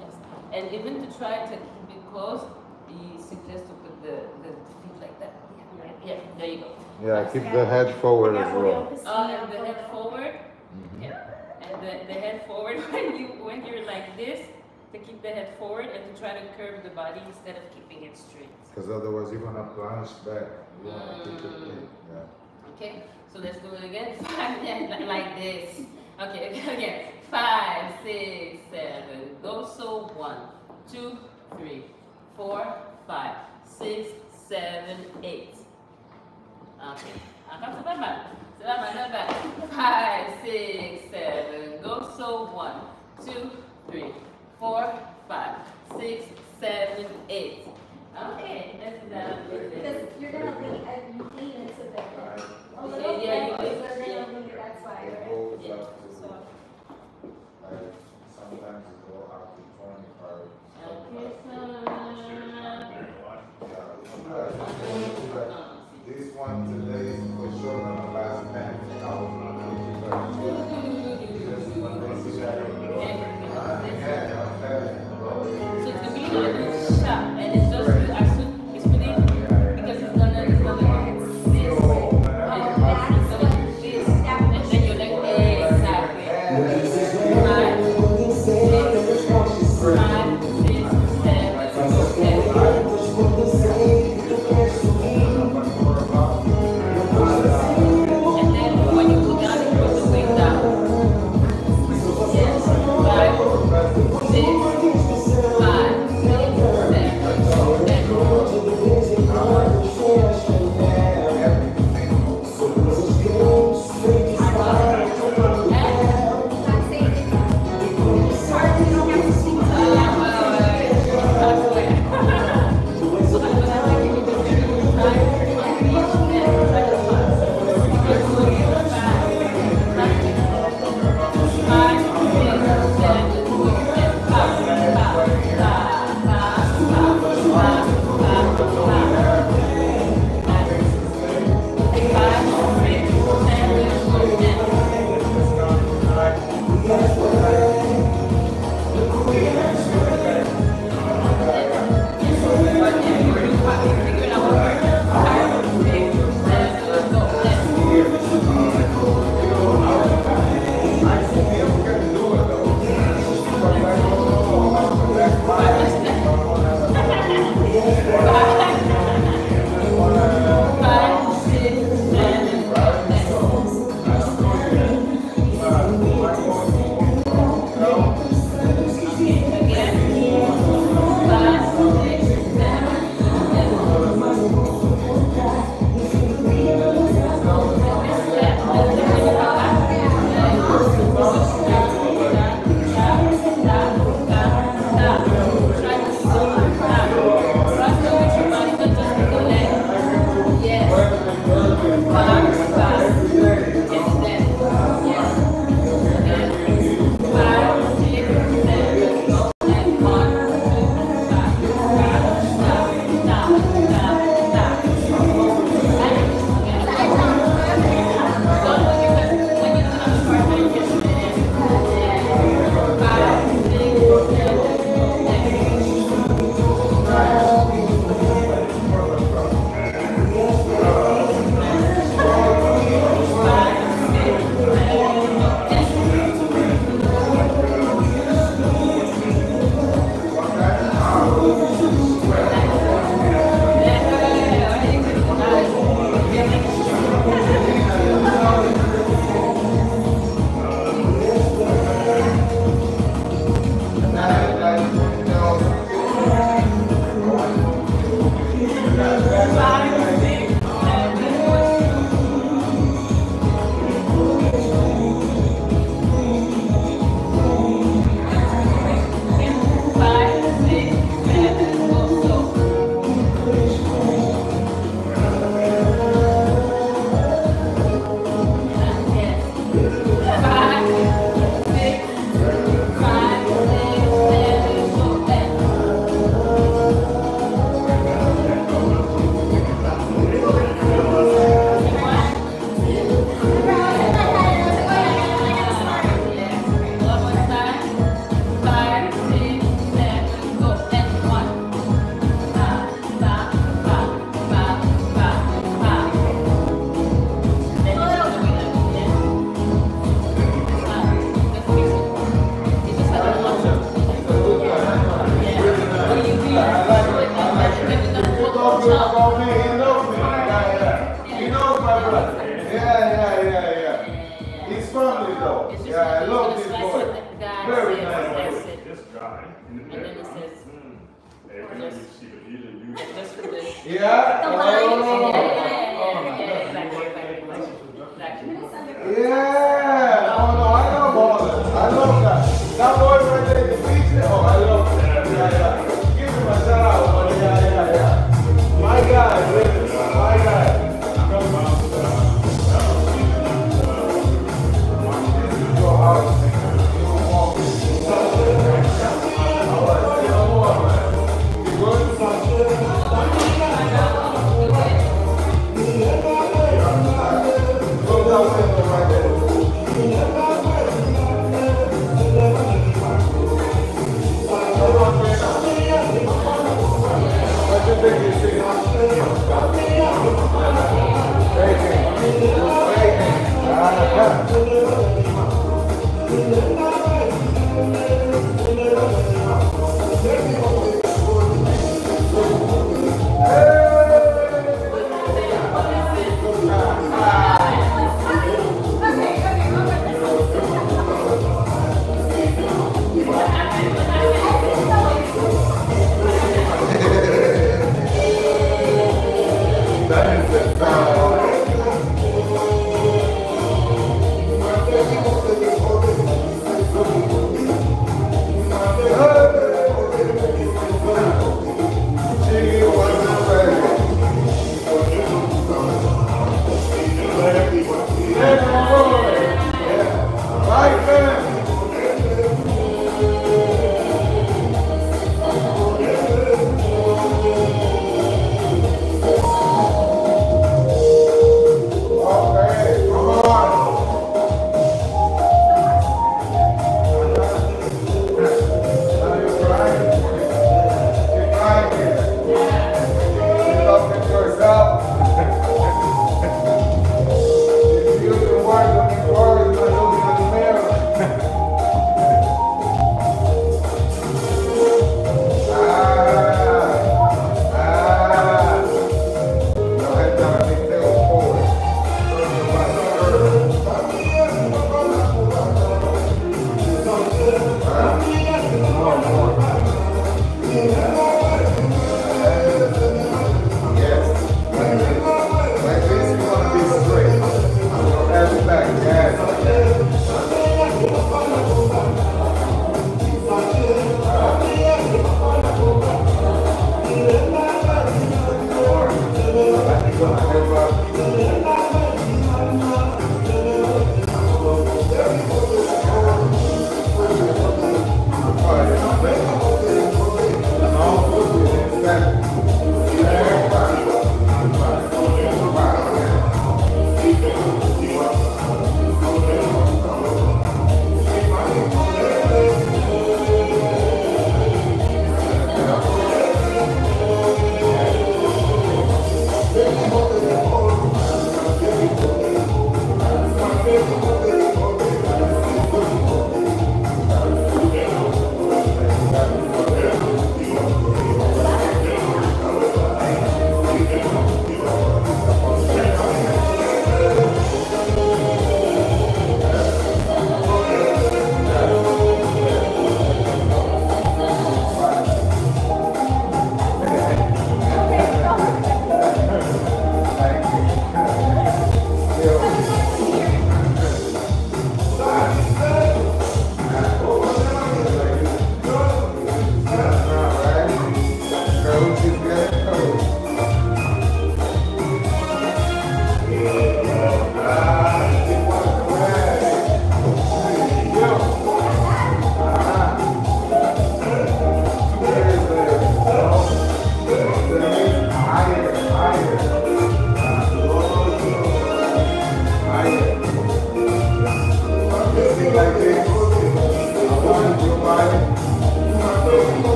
S1: Yes. And even to try to keep it close, we suggest to put the, the feet like that. Yeah, there you go.
S2: Yeah, keep the head forward as well.
S1: Uh, and the head forward. Yeah. And the, the head forward [laughs] when you when you're like this, to keep the head forward and to try to curve the body instead of keeping it straight.
S2: Because otherwise you're gonna plunge back. You wanna keep it in, yeah.
S1: Okay? So let's do it again. [laughs] Five, [laughs] like this. Okay, [laughs] again. Five, six, seven. Go so one, two, three, four, five, six, seven, eight. Okay. Encore, c'est pas mal. C'est pas mal, not bad. Five, six, seven. Go so one, two, three, four, five, six, seven, eight. Okay, let's do that a little bit.
S6: Because you're gonna lean, uh, you lean into the, a little
S1: Yeah, yeah, you
S6: so they're gonna lean, that's why,
S2: It
S6: right?
S2: goes up to,
S6: So,
S2: like, sometimes it go up to twenty-five.
S1: Okay,
S2: Yeah,
S1: so.
S2: This one today is for sure gonna last ten hours. [laughs]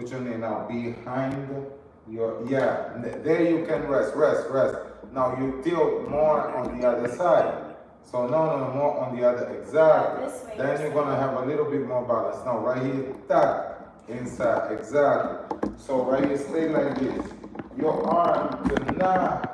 S2: Put your knee now behind your, yeah, there you can rest, rest, rest. Now you tilt more on the other side. So no, no, more on the other, exactly.
S6: Way,
S2: Then you're gonna have a little bit more balance. Now right here, tack, inside, exactly. So right here, stay like this. Your arm to not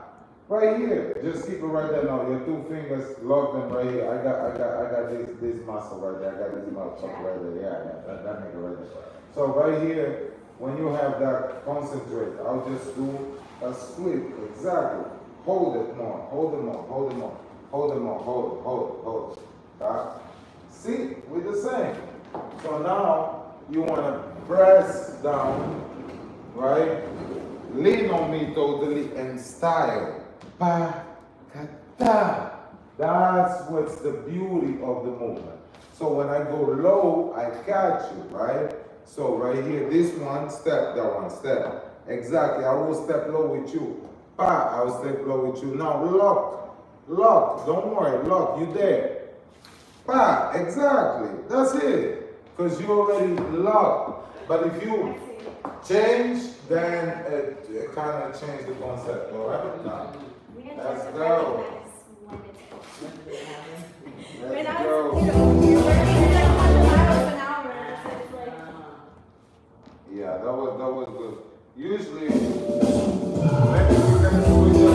S2: Right here, just keep it right there now. Your two fingers lock them right here. I got, I got, I got this, this muscle right there. I got this muscle right there. Yeah, yeah, that, that nigga right there. So right here, when you have that, concentrate. I'll just do a split. Exactly. Hold it more. Hold it more. Hold it more. Hold it more. Hold it. Hold it. Hold it. See, we're the same. So now you wanna press down, right? Lean on me totally and style. Pa, kata. That's what's the beauty of the movement. So when I go low, I catch you, right? So right here, this one step, that one step. Exactly, I will step low with you. Pa, I will step low with you. Now lock, lock, don't worry, lock, you there. Pa, exactly, that's it. Because you already locked. But if you change, then it, it kind of change the concept, all right? Now,
S6: We didn't
S2: Let's go.
S6: recognize when it's-
S2: let's go. Yeah, that was that was good. Usually, maybe we can your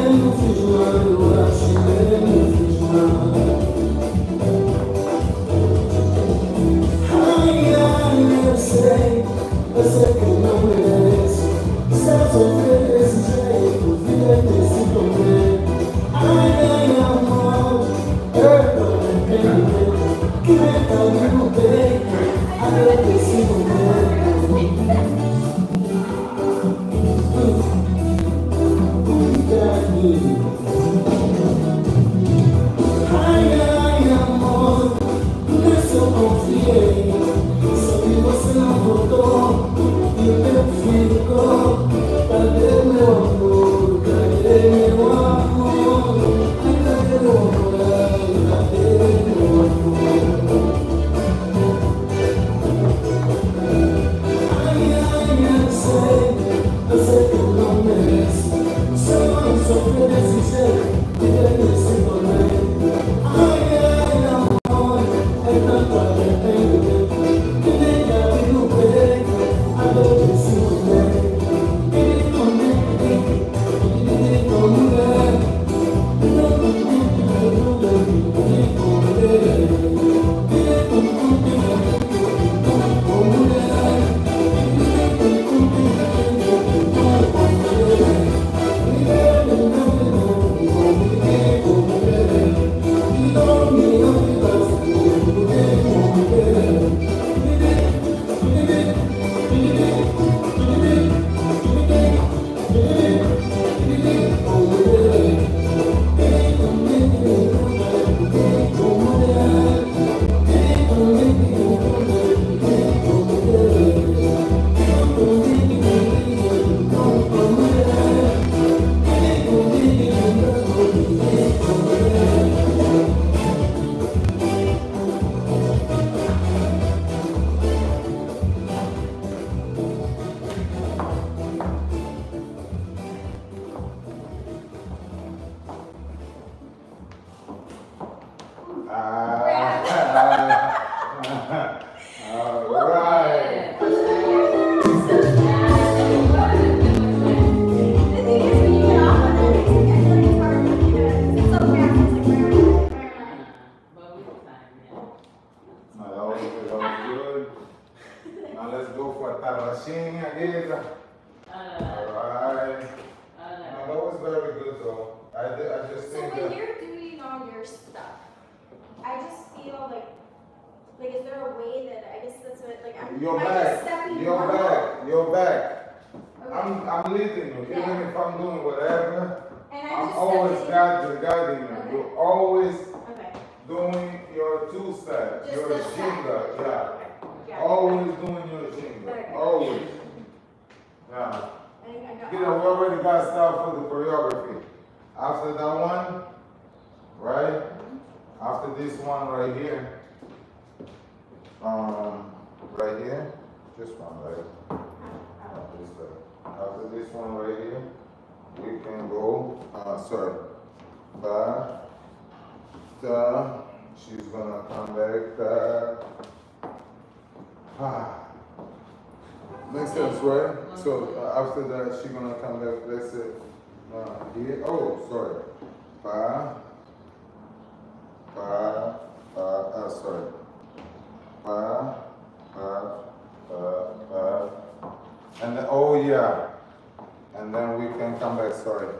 S2: back, sorry,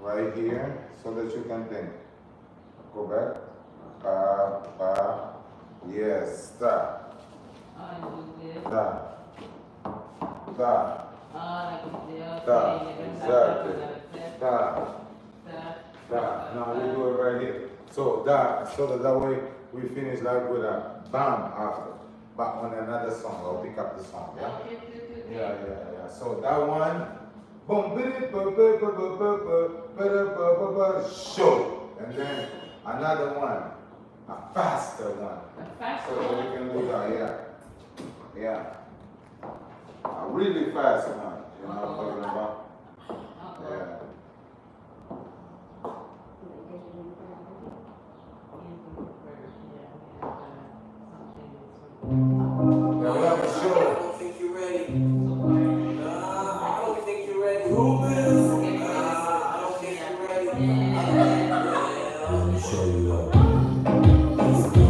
S2: right here so that you can think. Go back. Pa, pa, yes, da. Da. Da.
S8: Da,
S2: exactly. Da. Da. Now we do it right here. So da, so that that way we finish like with a bam after. But on another song, I'll pick up the song, yeah? Yeah, yeah, yeah. So that one, Boom! show. And then another one, a faster one.
S8: A faster
S2: so we can do that, yeah. Yeah. A really fast one. You know what I'm talking about? Yeah. Now we have a show.
S1: I think you're ready.
S9: Let me show you
S2: love.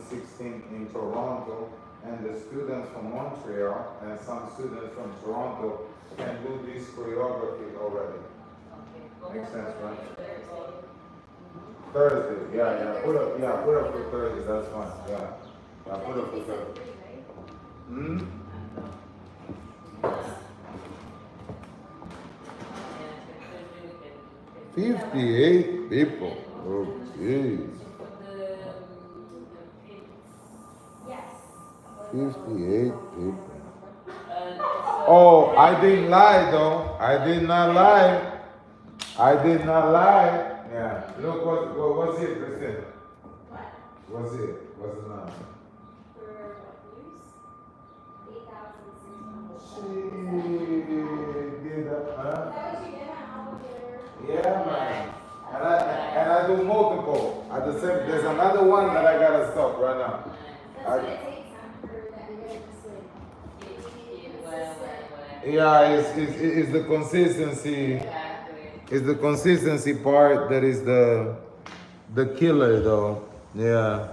S2: 2016 in Toronto, and the students from Montreal and some students from Toronto can do this choreography already. Okay. Makes sense, right? Thursday. Thursday, yeah, yeah. Put up, yeah, put up for Thursday. That's fine. Yeah, yeah. Put up for Thursday. Hmm.
S1: Fifty-eight people. Oh,
S6: jeez.
S1: 58 people. Oh, I didn't lie though. I did not lie. I did not lie.
S2: Yeah. Look, what, what what's it, Christine? What's it? What's the number? She did that, huh? Yeah, man. And I, and I do multiple at the same. There's another one that I gotta stop right now.
S6: I,
S2: Yeah, it's, it's, it's the consistency.
S10: Exactly.
S2: It's the consistency part that is the the killer though. Yeah.